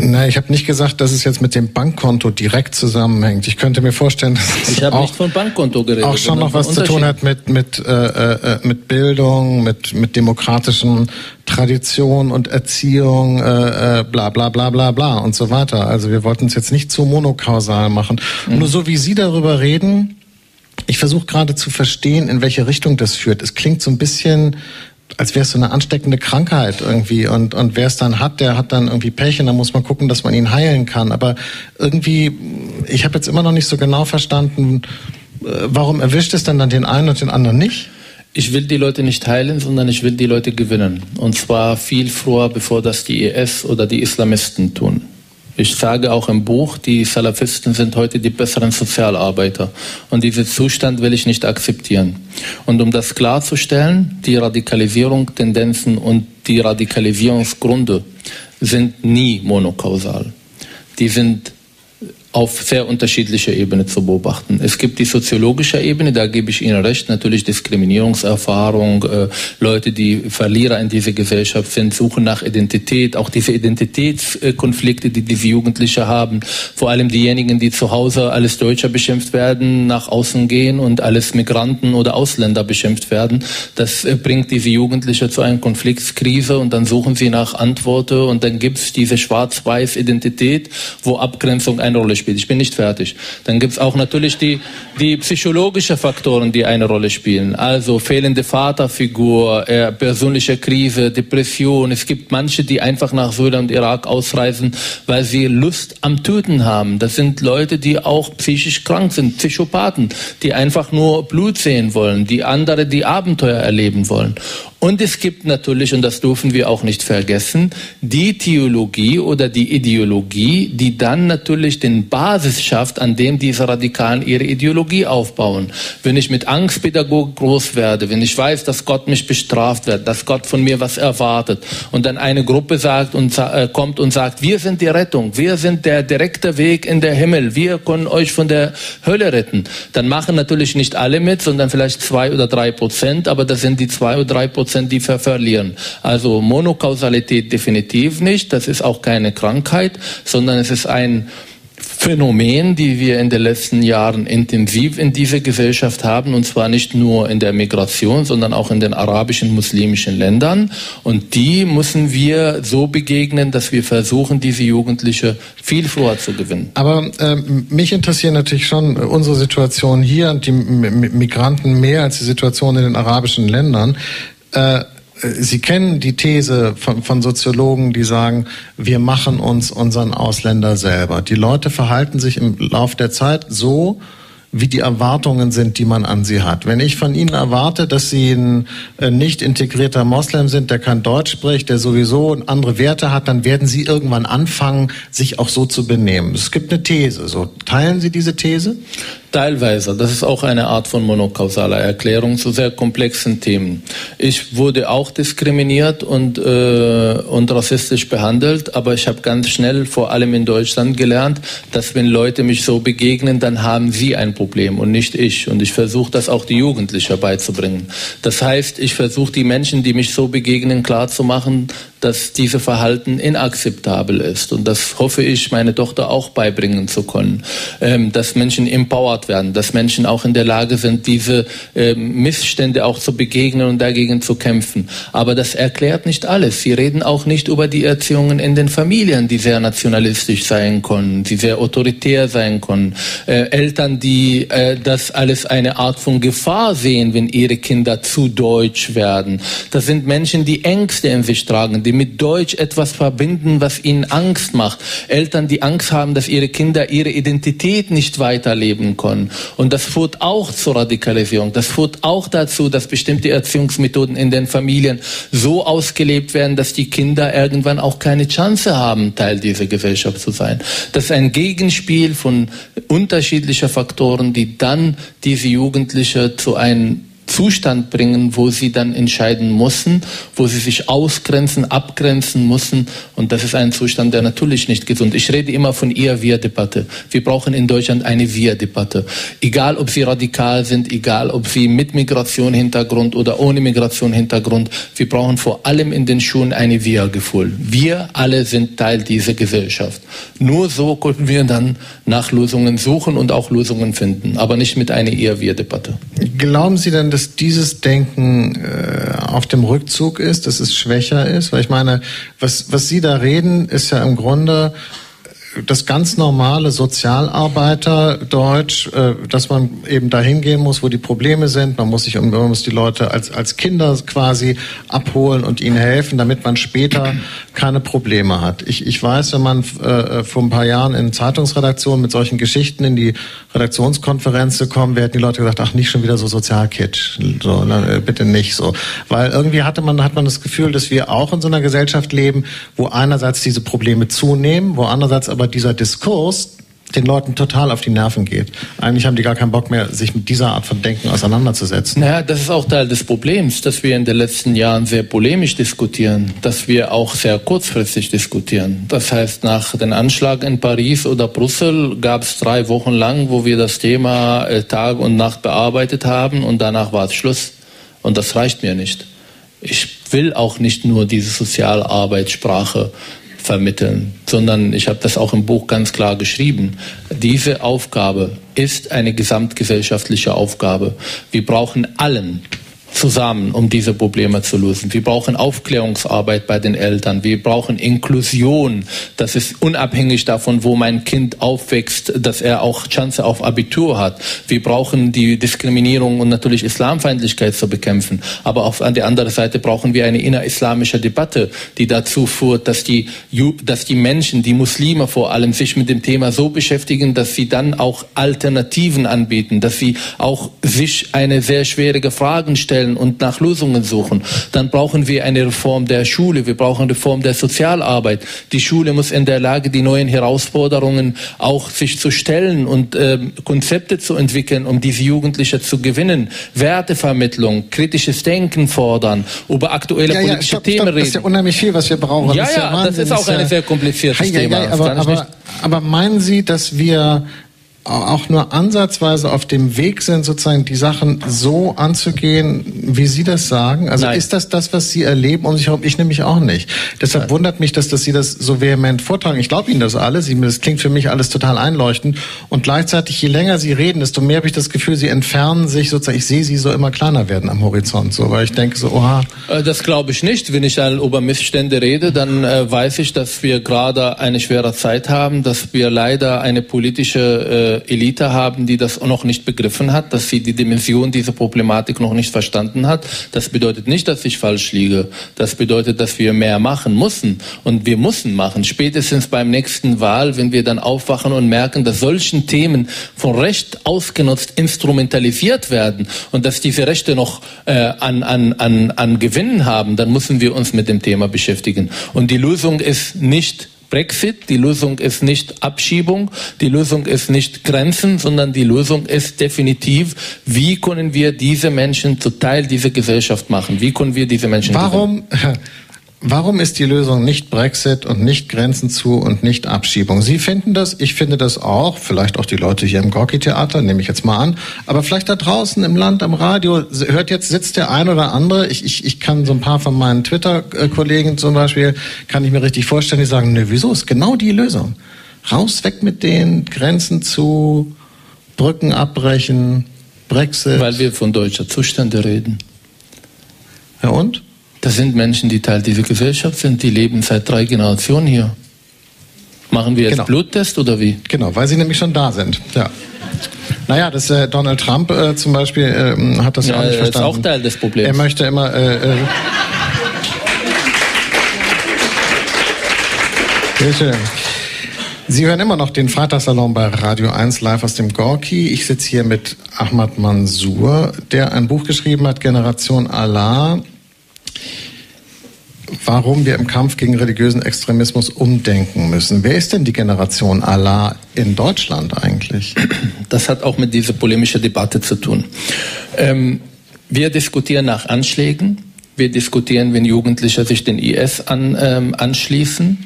Na, ich habe nicht gesagt, dass es jetzt mit dem Bankkonto direkt zusammenhängt. Ich könnte mir vorstellen, dass von Bankkonto geredet, auch schon noch was zu tun hat mit mit äh, äh, mit Bildung, mit mit demokratischen Tradition und Erziehung, äh, äh, bla bla bla bla bla und so weiter. Also wir wollten es jetzt nicht zu monokausal machen. Mhm. Nur so wie Sie darüber reden, ich versuche gerade zu verstehen, in welche Richtung das führt. Es klingt so ein bisschen als wäre es so eine ansteckende Krankheit irgendwie und und wer es dann hat, der hat dann irgendwie Pech und dann muss man gucken, dass man ihn heilen kann. Aber irgendwie, ich habe jetzt immer noch nicht so genau verstanden, äh, warum erwischt es dann dann den einen und den anderen nicht? Ich will die Leute nicht heilen, sondern ich will die Leute gewinnen. Und zwar viel früher, bevor das die IS oder die Islamisten tun. Ich sage auch im Buch, die Salafisten sind heute die besseren Sozialarbeiter. Und diesen Zustand will ich nicht akzeptieren. Und um das klarzustellen, die Radikalisierung, Tendenzen und die Radikalisierungsgründe sind nie monokausal. Die sind auf sehr unterschiedlicher Ebene zu beobachten. Es gibt die soziologische Ebene, da gebe ich Ihnen recht, natürlich Diskriminierungserfahrung, äh, Leute, die Verlierer in dieser Gesellschaft sind, suchen nach Identität, auch diese Identitätskonflikte, die diese Jugendliche haben, vor allem diejenigen, die zu Hause als Deutscher beschimpft werden, nach außen gehen und als Migranten oder Ausländer beschimpft werden, das äh, bringt diese Jugendliche zu einer Konfliktkrise und dann suchen sie nach Antworten und dann gibt es diese schwarz-weiß Identität, wo Abgrenzung eine Rolle spielt. Ich bin nicht fertig. Dann gibt es auch natürlich die, die psychologischen Faktoren, die eine Rolle spielen. Also fehlende Vaterfigur, äh, persönliche Krise, Depression. Es gibt manche, die einfach nach Syrien und Irak ausreisen, weil sie Lust am Töten haben. Das sind Leute, die auch psychisch krank sind, Psychopathen, die einfach nur Blut sehen wollen, die andere die Abenteuer erleben wollen. Und es gibt natürlich, und das dürfen wir auch nicht vergessen, die Theologie oder die Ideologie, die dann natürlich den Basis schafft, an dem diese Radikalen ihre Ideologie aufbauen. Wenn ich mit Angstpädagogik groß werde, wenn ich weiß, dass Gott mich bestraft wird, dass Gott von mir was erwartet und dann eine Gruppe sagt und äh, kommt und sagt, wir sind die Rettung, wir sind der direkte Weg in der Himmel, wir können euch von der Hölle retten, dann machen natürlich nicht alle mit, sondern vielleicht zwei oder drei Prozent, aber das sind die zwei oder drei Prozent Prozent, die verlieren. Also Monokausalität definitiv nicht. Das ist auch keine Krankheit, sondern es ist ein Phänomen, die wir in den letzten Jahren intensiv in dieser Gesellschaft haben, und zwar nicht nur in der Migration, sondern auch in den arabischen, muslimischen Ländern. Und die müssen wir so begegnen, dass wir versuchen, diese Jugendliche viel früher zu gewinnen. Aber äh, mich interessiert natürlich schon unsere Situation hier und die Migranten mehr als die Situation in den arabischen Ländern. Äh, Sie kennen die These von, von, Soziologen, die sagen, wir machen uns unseren Ausländer selber. Die Leute verhalten sich im Lauf der Zeit so, wie die Erwartungen sind, die man an sie hat. Wenn ich von Ihnen erwarte, dass Sie ein äh, nicht integrierter Moslem sind, der kein Deutsch spricht, der sowieso andere Werte hat, dann werden Sie irgendwann anfangen, sich auch so zu benehmen. Es gibt eine These. So teilen Sie diese These? Teilweise. Das ist auch eine Art von monokausaler Erklärung zu sehr komplexen Themen. Ich wurde auch diskriminiert und, äh, und rassistisch behandelt, aber ich habe ganz schnell, vor allem in Deutschland, gelernt, dass wenn Leute mich so begegnen, dann haben sie ein Problem und nicht ich. Und ich versuche das auch die Jugendlichen beizubringen. Das heißt, ich versuche die Menschen, die mich so begegnen, klarzumachen, dass dieses Verhalten inakzeptabel ist. Und das hoffe ich, meine Tochter auch beibringen zu können. Ähm, dass Menschen empowered werden, dass Menschen auch in der Lage sind, diese ähm, Missstände auch zu begegnen und dagegen zu kämpfen. Aber das erklärt nicht alles. Sie reden auch nicht über die Erziehungen in den Familien, die sehr nationalistisch sein können, die sehr autoritär sein können. Äh, Eltern, die äh, das alles eine Art von Gefahr sehen, wenn ihre Kinder zu deutsch werden. Das sind Menschen, die Ängste in sich tragen, die mit Deutsch etwas verbinden, was ihnen Angst macht. Eltern, die Angst haben, dass ihre Kinder ihre Identität nicht weiterleben können. Und das führt auch zur Radikalisierung. Das führt auch dazu, dass bestimmte Erziehungsmethoden in den Familien so ausgelebt werden, dass die Kinder irgendwann auch keine Chance haben, Teil dieser Gesellschaft zu sein. Das ist ein Gegenspiel von unterschiedlichen Faktoren, die dann diese Jugendliche zu einem Zustand bringen, wo sie dann entscheiden müssen, wo sie sich ausgrenzen, abgrenzen müssen. Und das ist ein Zustand, der natürlich nicht gesund ist. Ich rede immer von ihr-wir-Debatte. Wir brauchen in Deutschland eine wir-Debatte. Egal, ob sie radikal sind, egal, ob sie mit Migration-Hintergrund oder ohne Migration-Hintergrund. Wir brauchen vor allem in den Schulen eine wir-Gefühl. Wir alle sind Teil dieser Gesellschaft. Nur so können wir dann nach Lösungen suchen und auch Lösungen finden, aber nicht mit einer ihr-wir-Debatte. Glauben Sie denn, dass dass dieses Denken äh, auf dem Rückzug ist, dass es schwächer ist? Weil ich meine, was, was Sie da reden, ist ja im Grunde das ganz normale Sozialarbeiterdeutsch, äh, dass man eben dahin gehen muss, wo die Probleme sind. Man muss sich man muss die Leute als als Kinder quasi abholen und ihnen helfen, damit man später keine Probleme hat. Ich, ich weiß, wenn man äh, vor ein paar Jahren in Zeitungsredaktionen mit solchen Geschichten in die Redaktionskonferenz gekommen wäre, hätten die Leute gesagt, ach nicht schon wieder so Sozialkitsch, so na, äh, bitte nicht so, weil irgendwie hatte man hat man das Gefühl, dass wir auch in so einer Gesellschaft leben, wo einerseits diese Probleme zunehmen, wo andererseits aber aber dieser Diskurs den Leuten total auf die Nerven geht. Eigentlich haben die gar keinen Bock mehr, sich mit dieser Art von Denken auseinanderzusetzen. Naja, das ist auch Teil des Problems, dass wir in den letzten Jahren sehr polemisch diskutieren, dass wir auch sehr kurzfristig diskutieren. Das heißt, nach dem Anschlag in Paris oder Brüssel gab es drei Wochen lang, wo wir das Thema äh, Tag und Nacht bearbeitet haben und danach war es Schluss. Und das reicht mir nicht. Ich will auch nicht nur diese Sozialarbeitssprache vermitteln, sondern ich habe das auch im Buch ganz klar geschrieben. Diese Aufgabe ist eine gesamtgesellschaftliche Aufgabe. Wir brauchen allen zusammen, um diese Probleme zu lösen. Wir brauchen Aufklärungsarbeit bei den Eltern. Wir brauchen Inklusion. Das ist unabhängig davon, wo mein Kind aufwächst, dass er auch Chance auf Abitur hat. Wir brauchen die Diskriminierung und natürlich Islamfeindlichkeit zu bekämpfen. Aber auf an der anderen Seite brauchen wir eine innerislamische Debatte, die dazu führt, dass die, dass die Menschen, die Muslime vor allem, sich mit dem Thema so beschäftigen, dass sie dann auch Alternativen anbieten, dass sie auch sich eine sehr schwierige Fragen stellen stellen und nach Lösungen suchen. Dann brauchen wir eine Reform der Schule, wir brauchen eine Reform der Sozialarbeit. Die Schule muss in der Lage, die neuen Herausforderungen auch sich zu stellen und äh, Konzepte zu entwickeln, um diese Jugendlichen zu gewinnen. Wertevermittlung, kritisches Denken fordern, über aktuelle ja, politische stopp, Themen stopp, reden. Das ist ja unheimlich viel, was wir brauchen. Ja, das ja, ja das ist auch ein sehr kompliziertes ja, Thema. aber, aber, aber meinen Sie, dass wir auch nur ansatzweise auf dem Weg sind, sozusagen die Sachen so anzugehen, wie Sie das sagen? Also Nein. ist das das, was Sie erleben um sich herum? Ich nämlich auch nicht. Deshalb Nein. wundert mich, dass, dass Sie das so vehement vortragen. Ich glaube Ihnen das alles. Das klingt für mich alles total einleuchtend. Und gleichzeitig, je länger Sie reden, desto mehr habe ich das Gefühl, Sie entfernen sich sozusagen. Ich sehe Sie so immer kleiner werden am Horizont, so, weil ich denke so, oha. Äh, das glaube ich nicht. Wenn ich dann über Missstände rede, dann äh, weiß ich, dass wir gerade eine schwere Zeit haben, dass wir leider eine politische Elite haben, die das noch nicht begriffen hat, dass sie die Dimension dieser Problematik noch nicht verstanden hat. Das bedeutet nicht, dass ich falsch liege. Das bedeutet, dass wir mehr machen müssen. Und wir müssen machen. Spätestens beim nächsten Wahl, wenn wir dann aufwachen und merken, dass solchen Themen von Recht ausgenutzt instrumentalisiert werden und dass diese Rechte noch äh, an, an, an, an Gewinnen haben, dann müssen wir uns mit dem Thema beschäftigen. Und die Lösung ist nicht Brexit. Die Lösung ist nicht Abschiebung, die Lösung ist nicht Grenzen, sondern die Lösung ist definitiv, wie können wir diese Menschen zu Teil dieser Gesellschaft machen? Wie können wir diese Menschen Warum, Warum ist die Lösung nicht Brexit und nicht Grenzen zu und nicht Abschiebung? Sie finden das, ich finde das auch, vielleicht auch die Leute hier im Gorki-Theater, nehme ich jetzt mal an, aber vielleicht da draußen im Land, am Radio, hört jetzt, sitzt der ein oder andere, ich, ich, ich kann so ein paar von meinen Twitter-Kollegen zum Beispiel, kann ich mir richtig vorstellen, die sagen, nö, wieso ist genau die Lösung? Raus, weg mit den Grenzen zu, Brücken abbrechen, Brexit. Weil wir von deutscher Zustände reden. Ja und? Das sind Menschen, die Teil dieser Gesellschaft sind, die leben seit drei Generationen hier. Machen wir jetzt genau. Bluttest oder wie? Genau, weil sie nämlich schon da sind. Ja. Naja, das, äh, Donald Trump äh, zum Beispiel äh, hat das ja, auch nicht verstanden. Das ist auch Teil des Problems. Er möchte immer. Äh, äh, Sehr schön. Sie hören immer noch den Freitagssalon bei Radio 1 live aus dem Gorki. Ich sitze hier mit Ahmad Mansour, der ein Buch geschrieben hat, Generation Allah warum wir im Kampf gegen religiösen Extremismus umdenken müssen. Wer ist denn die Generation Allah in Deutschland eigentlich? Das hat auch mit dieser polemischen Debatte zu tun. Ähm, wir diskutieren nach Anschlägen. Wir diskutieren, wenn Jugendliche sich den IS an, ähm, anschließen.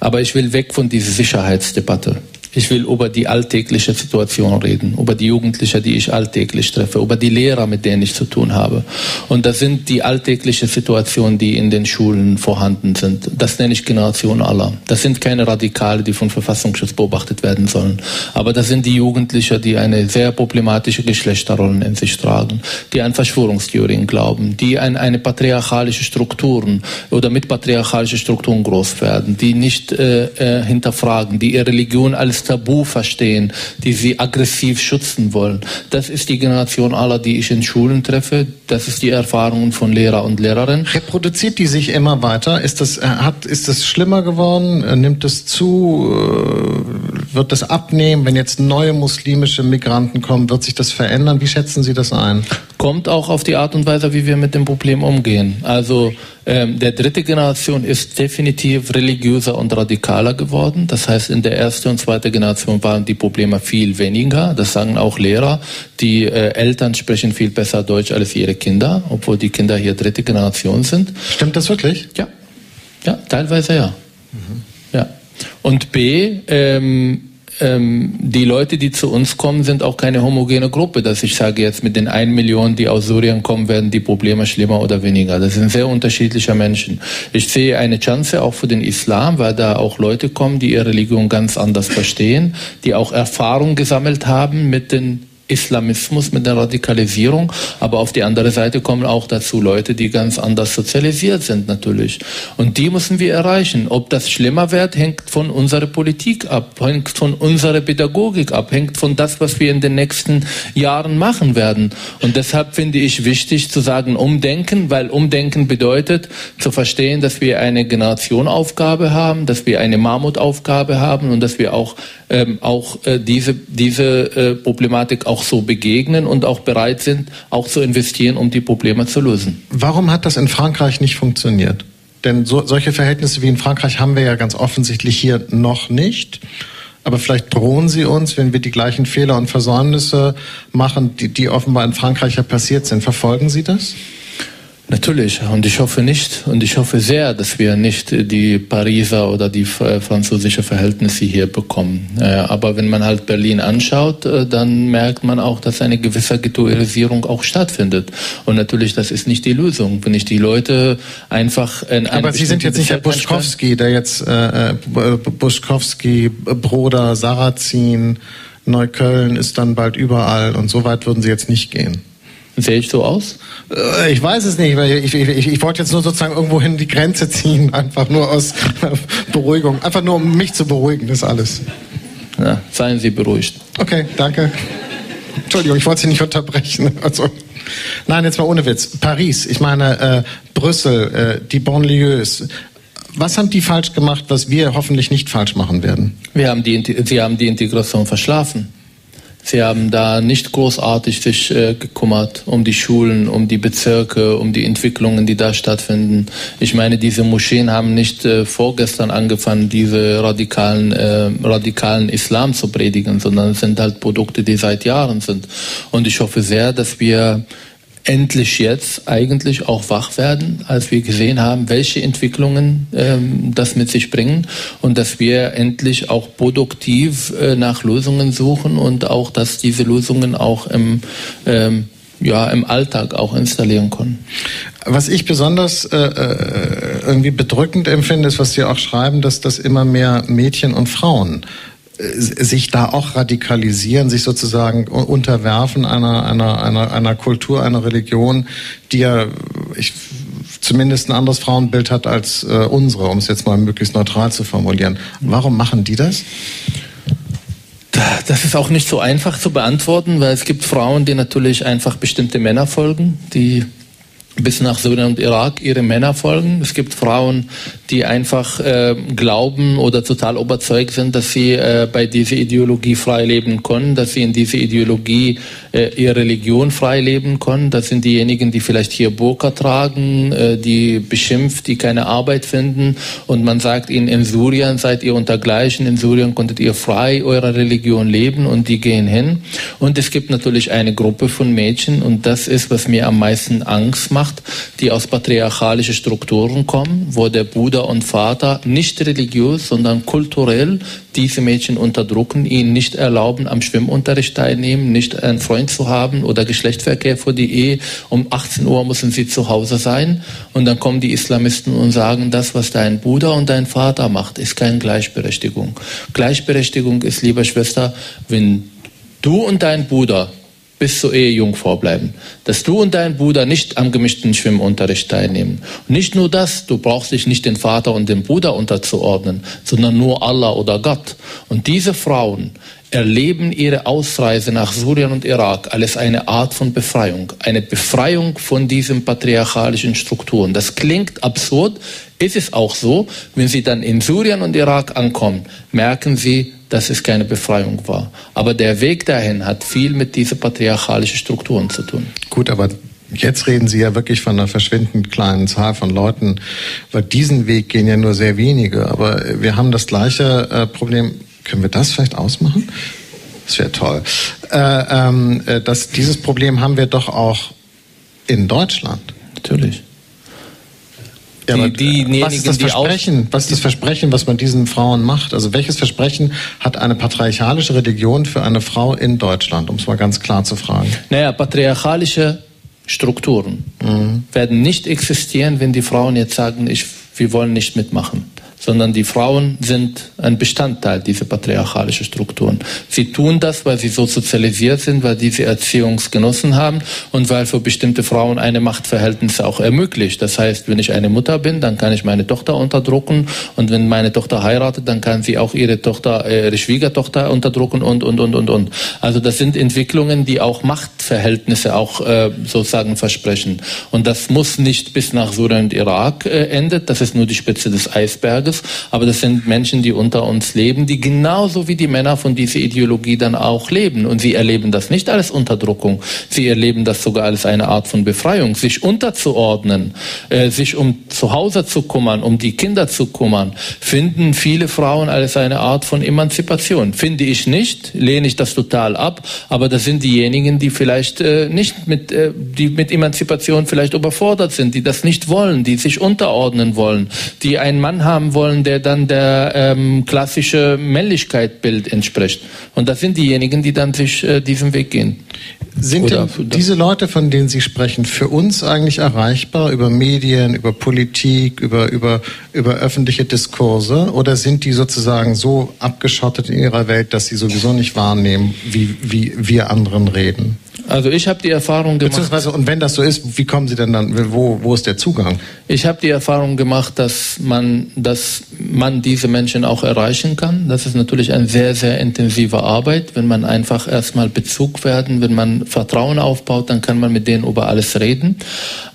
Aber ich will weg von dieser Sicherheitsdebatte. Ich will über die alltägliche Situation reden, über die Jugendlichen, die ich alltäglich treffe, über die Lehrer, mit denen ich zu tun habe. Und das sind die alltäglichen Situationen, die in den Schulen vorhanden sind. Das nenne ich Generation aller. Das sind keine Radikale, die vom Verfassungsschutz beobachtet werden sollen. Aber das sind die Jugendlichen, die eine sehr problematische Geschlechterrollen in sich tragen, die an Verschwörungstheorien glauben, die an eine patriarchalische Strukturen oder mit patriarchalischen Strukturen groß werden, die nicht äh, äh, hinterfragen, die ihre Religion als als Tabu verstehen, die sie aggressiv schützen wollen. Das ist die Generation aller, die ich in Schulen treffe. Das ist die Erfahrung von Lehrer und Lehrerinnen. Reproduziert die sich immer weiter? Ist das, äh, hat, ist das schlimmer geworden? Äh, nimmt es zu? Wird das abnehmen? Wenn jetzt neue muslimische Migranten kommen, wird sich das verändern? Wie schätzen Sie das ein? kommt auch auf die Art und Weise, wie wir mit dem Problem umgehen. Also ähm, der dritte Generation ist definitiv religiöser und radikaler geworden. Das heißt, in der ersten und zweiten Generation waren die Probleme viel weniger. Das sagen auch Lehrer. Die äh, Eltern sprechen viel besser Deutsch als ihre Kinder, obwohl die Kinder hier dritte Generation sind. Stimmt das wirklich? Ja, ja, teilweise ja. Mhm. Und B, ähm, ähm, die Leute, die zu uns kommen, sind auch keine homogene Gruppe, dass ich sage jetzt mit den 1 Million, die aus Syrien kommen, werden die Probleme schlimmer oder weniger. Das sind sehr unterschiedliche Menschen. Ich sehe eine Chance auch für den Islam, weil da auch Leute kommen, die ihre Religion ganz anders verstehen, die auch Erfahrung gesammelt haben mit den Islamismus, mit der Radikalisierung, aber auf die andere Seite kommen auch dazu Leute, die ganz anders sozialisiert sind natürlich. Und die müssen wir erreichen. Ob das schlimmer wird, hängt von unserer Politik ab, hängt von unserer Pädagogik ab, hängt von das, was wir in den nächsten Jahren machen werden. Und deshalb finde ich wichtig zu sagen, umdenken, weil umdenken bedeutet zu verstehen, dass wir eine Generationaufgabe haben, dass wir eine Mammutaufgabe haben und dass wir auch, ähm, auch äh, diese, diese äh, Problematik auch auch so begegnen und auch bereit sind, auch zu investieren, um die Probleme zu lösen. Warum hat das in Frankreich nicht funktioniert? Denn so, solche Verhältnisse wie in Frankreich haben wir ja ganz offensichtlich hier noch nicht. Aber vielleicht drohen sie uns, wenn wir die gleichen Fehler und Versäumnisse machen, die, die offenbar in Frankreich ja passiert sind. Verfolgen Sie das? Natürlich. Und ich hoffe nicht, und ich hoffe sehr, dass wir nicht die Pariser oder die französische Verhältnisse hier bekommen. Äh, aber wenn man halt Berlin anschaut, äh, dann merkt man auch, dass eine gewisse Ghettoisierung auch stattfindet. Und natürlich, das ist nicht die Lösung. Wenn ich die Leute einfach in Aber Sie sind jetzt nicht der Buschkowski, der jetzt äh, äh Buschkowski, Broder, Sarrazin, Neukölln ist dann bald überall und so weit würden Sie jetzt nicht gehen. Sehe ich so aus? Äh, ich weiß es nicht, weil ich, ich, ich, ich wollte jetzt nur sozusagen irgendwohin die Grenze ziehen, einfach nur aus Beruhigung, einfach nur um mich zu beruhigen, das alles. Ja, seien Sie beruhigt. Okay, danke. Entschuldigung, ich wollte Sie nicht unterbrechen. Also, nein, jetzt mal ohne Witz. Paris, ich meine äh, Brüssel, äh, die Banlieues. Was haben die falsch gemacht, was wir hoffentlich nicht falsch machen werden? Wir haben die, Sie haben die Integration verschlafen. Sie haben da nicht großartig sich äh, gekümmert um die Schulen, um die Bezirke, um die Entwicklungen, die da stattfinden. Ich meine, diese Moscheen haben nicht äh, vorgestern angefangen, diese radikalen, äh, radikalen Islam zu predigen, sondern es sind halt Produkte, die seit Jahren sind. Und ich hoffe sehr, dass wir endlich jetzt eigentlich auch wach werden, als wir gesehen haben, welche Entwicklungen ähm, das mit sich bringen und dass wir endlich auch produktiv äh, nach Lösungen suchen und auch, dass diese Lösungen auch im ähm, ja, im Alltag auch installieren können. Was ich besonders äh, äh irgendwie bedrückend empfinde, ist, was Sie auch schreiben, dass das immer mehr Mädchen und Frauen sich da auch radikalisieren, sich sozusagen unterwerfen einer, einer, einer, einer Kultur, einer Religion, die ja ich, zumindest ein anderes Frauenbild hat als äh, unsere, um es jetzt mal möglichst neutral zu formulieren. Warum machen die das? Das ist auch nicht so einfach zu beantworten, weil es gibt Frauen, die natürlich einfach bestimmte Männer folgen, die bis nach Syrien und Irak ihre Männer folgen. Es gibt Frauen, die einfach äh, glauben oder total überzeugt sind, dass sie äh, bei dieser Ideologie frei leben können, dass sie in dieser Ideologie äh, ihre Religion frei leben können. Das sind diejenigen, die vielleicht hier Burka tragen, äh, die beschimpft, die keine Arbeit finden und man sagt ihnen, in Syrien seid ihr untergleichen, in Syrien konntet ihr frei eure Religion leben und die gehen hin. Und es gibt natürlich eine Gruppe von Mädchen und das ist, was mir am meisten Angst macht, die aus patriarchalischen Strukturen kommen, wo der Bruder und Vater nicht religiös, sondern kulturell diese Mädchen unterdrücken, ihnen nicht erlauben, am Schwimmunterricht teilnehmen, nicht einen Freund zu haben oder Geschlechtsverkehr vor die Ehe. Um 18 Uhr müssen sie zu Hause sein. Und dann kommen die Islamisten und sagen, das, was dein Bruder und dein Vater macht, ist keine Gleichberechtigung. Gleichberechtigung ist, liebe Schwester, wenn du und dein Bruder bis zur Ehe Jungfrau bleiben. Dass du und dein Bruder nicht am gemischten Schwimmunterricht teilnehmen. Und nicht nur das, du brauchst dich nicht den Vater und den Bruder unterzuordnen, sondern nur Allah oder Gott. Und diese Frauen erleben ihre Ausreise nach Syrien und Irak als eine Art von Befreiung. Eine Befreiung von diesen patriarchalischen Strukturen. Das klingt absurd, ist es auch so. Wenn sie dann in Syrien und Irak ankommen, merken sie, dass es keine Befreiung war. Aber der Weg dahin hat viel mit diesen patriarchalischen Strukturen zu tun. Gut, aber Jetzt reden Sie ja wirklich von einer verschwindend kleinen Zahl von Leuten, weil diesen Weg gehen ja nur sehr wenige. Aber wir haben das gleiche äh, Problem. Können wir das vielleicht ausmachen? Das wäre toll. Äh, ähm, äh, das, dieses Problem haben wir doch auch in Deutschland. Natürlich. Ja, die, diejenigen, was ist das Versprechen? Was ist das Versprechen, was man diesen Frauen macht? Also welches Versprechen hat eine patriarchalische Religion für eine Frau in Deutschland, um es mal ganz klar zu fragen? Naja, patriarchalische Strukturen mhm. werden nicht existieren, wenn die Frauen jetzt sagen, ich, wir wollen nicht mitmachen sondern die Frauen sind ein Bestandteil dieser patriarchalischen Strukturen. Sie tun das, weil sie so sozialisiert sind, weil diese Erziehungsgenossen haben und weil für bestimmte Frauen eine Machtverhältnisse auch ermöglicht. Das heißt, wenn ich eine Mutter bin, dann kann ich meine Tochter unterdrücken und wenn meine Tochter heiratet, dann kann sie auch ihre Tochter, äh, ihre Schwiegertochter unterdrücken und, und, und, und, und. Also das sind Entwicklungen, die auch Machtverhältnisse auch äh, sozusagen versprechen. Und das muss nicht bis nach Syrien und Irak äh, endet, das ist nur die Spitze des Eisberges Tages, aber das sind Menschen, die unter uns leben, die genauso wie die Männer von dieser Ideologie dann auch leben. Und sie erleben das nicht als Unterdrückung, sie erleben das sogar als eine Art von Befreiung, sich unterzuordnen, äh, sich um zu Hause zu kümmern, um die Kinder zu kümmern, finden viele Frauen als eine Art von Emanzipation. Finde ich nicht, lehne ich das total ab, aber das sind diejenigen, die vielleicht äh, nicht mit, äh, die mit Emanzipation vielleicht überfordert sind, die das nicht wollen, die sich unterordnen wollen, die einen Mann haben wollen, wollen, der dann der ähm, klassische Männlichkeitbild entspricht. Und das sind diejenigen, die dann sich äh, diesen Weg gehen. Sind denn diese Leute, von denen Sie sprechen, für uns eigentlich erreichbar über Medien, über Politik, über, über, über öffentliche Diskurse? Oder sind die sozusagen so abgeschottet in ihrer Welt, dass sie sowieso nicht wahrnehmen, wie, wie wir anderen reden? Also ich habe die Erfahrung gemacht. Beziehungsweise, und wenn das so ist, wie kommen Sie denn dann, wo, wo ist der Zugang? Ich habe die Erfahrung gemacht, dass man, dass man diese Menschen auch erreichen kann. Das ist natürlich eine sehr, sehr intensive Arbeit. Wenn man einfach erstmal Bezug werden, wenn man Vertrauen aufbaut, dann kann man mit denen über alles reden.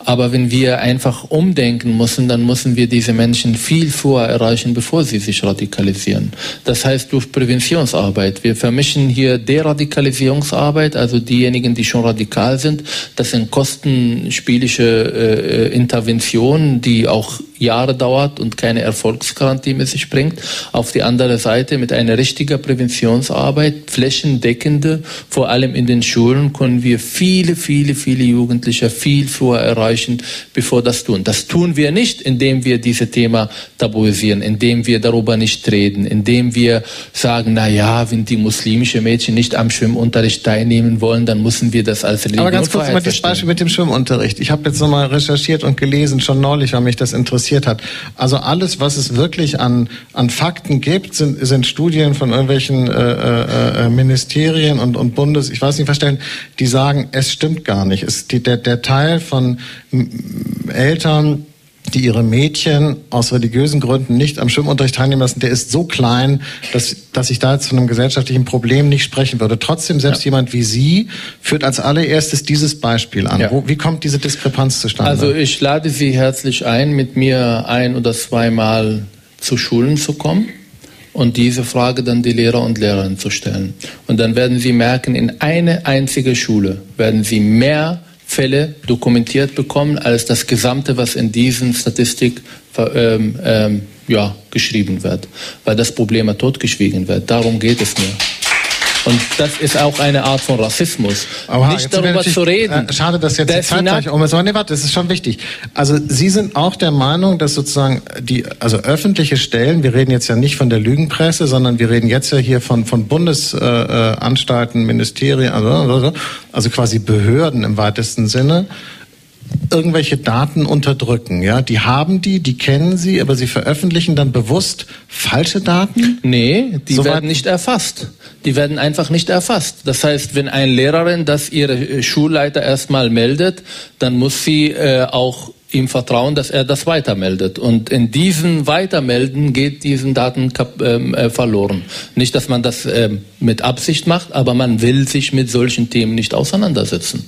Aber wenn wir einfach umdenken müssen, dann müssen wir diese Menschen viel früher erreichen, bevor sie sich radikalisieren. Das heißt durch Präventionsarbeit. Wir vermischen hier Deradikalisierungsarbeit, also diejenigen, die schon radikal sind. Das sind kostenspielische äh, Interventionen, die auch Jahre dauert und keine Erfolgsgarantie mit sich bringt. Auf die andere Seite mit einer richtigen Präventionsarbeit, flächendeckende, vor allem in den Schulen, können wir viele, viele, viele Jugendliche viel früher erreichen bevor das tun. Das tun wir nicht, indem wir dieses Thema tabuisieren, indem wir darüber nicht reden, indem wir sagen, na ja, wenn die muslimischen Mädchen nicht am Schwimmunterricht teilnehmen wollen, dann müssen wir das als Aber ganz kurz mal das Beispiel mit dem Schwimmunterricht. Ich habe jetzt nochmal recherchiert und gelesen, schon neulich, weil mich das interessiert hat. Also alles, was es wirklich an, an Fakten gibt, sind, sind Studien von irgendwelchen äh, äh, äh Ministerien und, und Bundes, ich weiß nicht, verstellen, die sagen, es stimmt gar nicht. Es, die, der, der Teil von Eltern, die ihre Mädchen aus religiösen Gründen nicht am Schwimmunterricht teilnehmen lassen, der ist so klein, dass, dass ich da jetzt zu einem gesellschaftlichen Problem nicht sprechen würde. Trotzdem, selbst ja. jemand wie Sie führt als allererstes dieses Beispiel an. Ja. Wo, wie kommt diese Diskrepanz zustande? Also ich lade Sie herzlich ein, mit mir ein oder zweimal zu Schulen zu kommen und diese Frage dann die Lehrer und Lehrerinnen zu stellen. Und dann werden Sie merken, in eine einzige Schule werden Sie mehr Fälle dokumentiert bekommen als das Gesamte, was in diesen Statistik ähm, ähm, ja, geschrieben wird, weil das Problem totgeschwiegen wird. Darum geht es mir. Und das ist auch eine Art von Rassismus. Oha, nicht darüber zu reden. Äh, schade, dass jetzt die Zeit gleich um ist. Aber nee, warte, das ist schon wichtig. Also Sie sind auch der Meinung, dass sozusagen die, also öffentliche Stellen, wir reden jetzt ja nicht von der Lügenpresse, sondern wir reden jetzt ja hier von, von Bundesanstalten, äh, Ministerien, also, also quasi Behörden im weitesten Sinne, irgendwelche Daten unterdrücken. Ja, die haben die, die kennen sie, aber sie veröffentlichen dann bewusst falsche Daten? Nee, die Soweit werden nicht erfasst. Die werden einfach nicht erfasst. Das heißt, wenn eine Lehrerin das ihre Schulleiter erstmal meldet, dann muss sie äh, auch ihm vertrauen, dass er das weitermeldet. Und in diesem Weitermelden geht diesen Daten ähm, äh, verloren. Nicht, dass man das äh, mit Absicht macht, aber man will sich mit solchen Themen nicht auseinandersetzen.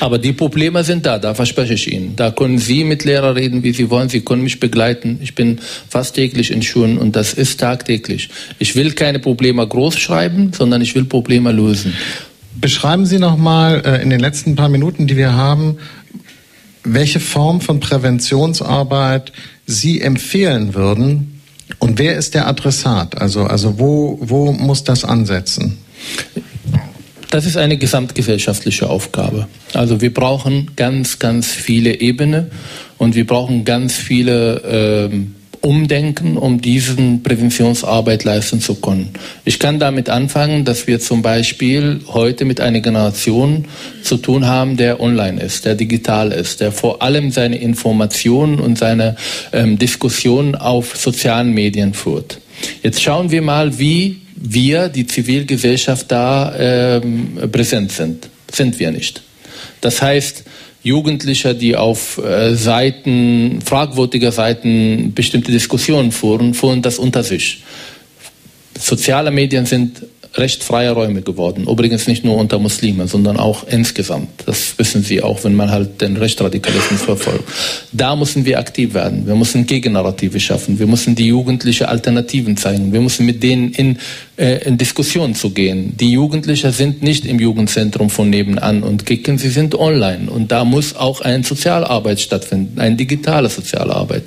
Aber die Probleme sind da, da verspreche ich Ihnen. Da können Sie mit Lehrern reden, wie Sie wollen. Sie können mich begleiten. Ich bin fast täglich in Schulen und das ist tagtäglich. Ich will keine Probleme groß schreiben, sondern ich will Probleme lösen. Beschreiben Sie noch mal äh, in den letzten paar Minuten, die wir haben, welche Form von Präventionsarbeit Sie empfehlen würden und wer ist der Adressat? Also, also wo, wo muss das ansetzen? Das ist eine gesamtgesellschaftliche Aufgabe. Also wir brauchen ganz, ganz viele Ebenen und wir brauchen ganz viele ähm, Umdenken, um diesen Präventionsarbeit leisten zu können. Ich kann damit anfangen, dass wir zum Beispiel heute mit einer Generation zu tun haben, der online ist, der digital ist, der vor allem seine Informationen und seine ähm, Diskussionen auf sozialen Medien führt. Jetzt schauen wir mal, wie wir, die Zivilgesellschaft, da ähm, präsent sind. Sind wir nicht. Das heißt, Jugendliche, die auf äh, Seiten, fragwürdiger Seiten bestimmte Diskussionen führen, führen das unter sich. Soziale Medien sind recht freie Räume geworden. Übrigens nicht nur unter Muslimen, sondern auch insgesamt. Das wissen Sie auch, wenn man halt den Rechtsradikalismus verfolgt. Da müssen wir aktiv werden. Wir müssen Gegennarrative schaffen. Wir müssen die Jugendlichen Alternativen zeigen. Wir müssen mit denen in, äh, in Diskussion zu gehen. Die Jugendlichen sind nicht im Jugendzentrum von nebenan und kicken, sie sind online. Und da muss auch eine Sozialarbeit stattfinden, eine digitale Sozialarbeit.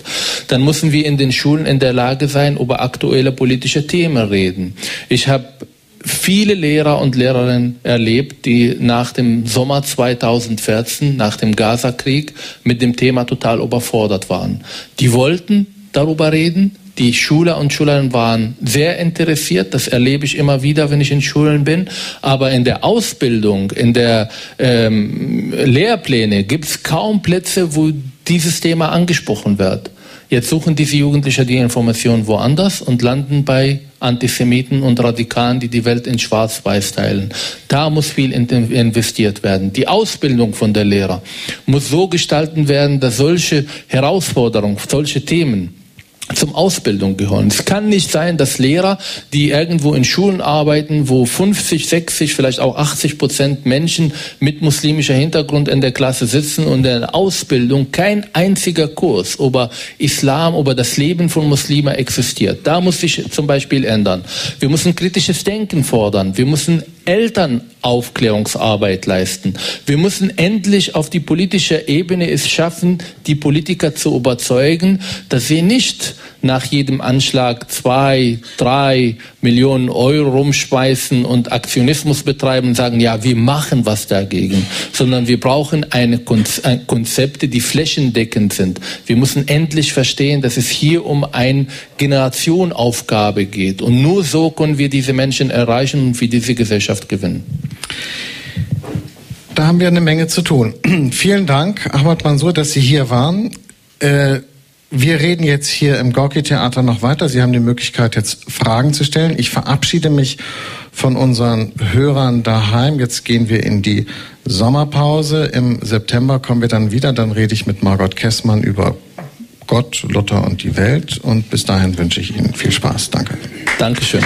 Dann müssen wir in den Schulen in der Lage sein, über aktuelle politische Themen reden. Ich habe viele Lehrer und Lehrerinnen erlebt, die nach dem Sommer 2014, nach dem Gaza-Krieg, mit dem Thema total überfordert waren. Die wollten darüber reden. Die Schüler und Schülerinnen waren sehr interessiert. Das erlebe ich immer wieder, wenn ich in Schulen bin. Aber in der Ausbildung, in der ähm, Lehrpläne gibt es kaum Plätze, wo dieses Thema angesprochen wird. Jetzt suchen diese Jugendlichen die Informationen woanders und landen bei Antisemiten und Radikalen, die die Welt in Schwarz-Weiß teilen. Da muss viel investiert werden. Die Ausbildung von der Lehrer muss so gestalten werden, dass solche Herausforderungen, solche Themen zum Ausbildung gehören. Es kann nicht sein, dass Lehrer, die irgendwo in Schulen arbeiten, wo 50, 60, vielleicht auch 80 Prozent Menschen mit muslimischer Hintergrund in der Klasse sitzen und in der Ausbildung kein einziger Kurs über Islam, über das Leben von Muslimen existiert. Da muss sich zum Beispiel ändern. Wir müssen kritisches Denken fordern. Wir müssen Elternaufklärungsarbeit leisten. Wir müssen endlich auf die politische Ebene es schaffen, die Politiker zu überzeugen, dass sie nicht nach jedem Anschlag zwei, drei Millionen Euro rumspeisen und Aktionismus betreiben und sagen, ja, wir machen was dagegen, sondern wir brauchen eine Konzepte, die flächendeckend sind. Wir müssen endlich verstehen, dass es hier um eine Generationaufgabe geht. Und nur so können wir diese Menschen erreichen und für diese Gesellschaft gewinnen. Da haben wir eine Menge zu tun. Vielen Dank, Ahmad Mansour, dass Sie hier waren. Äh wir reden jetzt hier im Gorki-Theater noch weiter. Sie haben die Möglichkeit, jetzt Fragen zu stellen. Ich verabschiede mich von unseren Hörern daheim. Jetzt gehen wir in die Sommerpause. Im September kommen wir dann wieder. Dann rede ich mit Margot Kessmann über Gott, Luther und die Welt. Und bis dahin wünsche ich Ihnen viel Spaß. Danke. Dankeschön.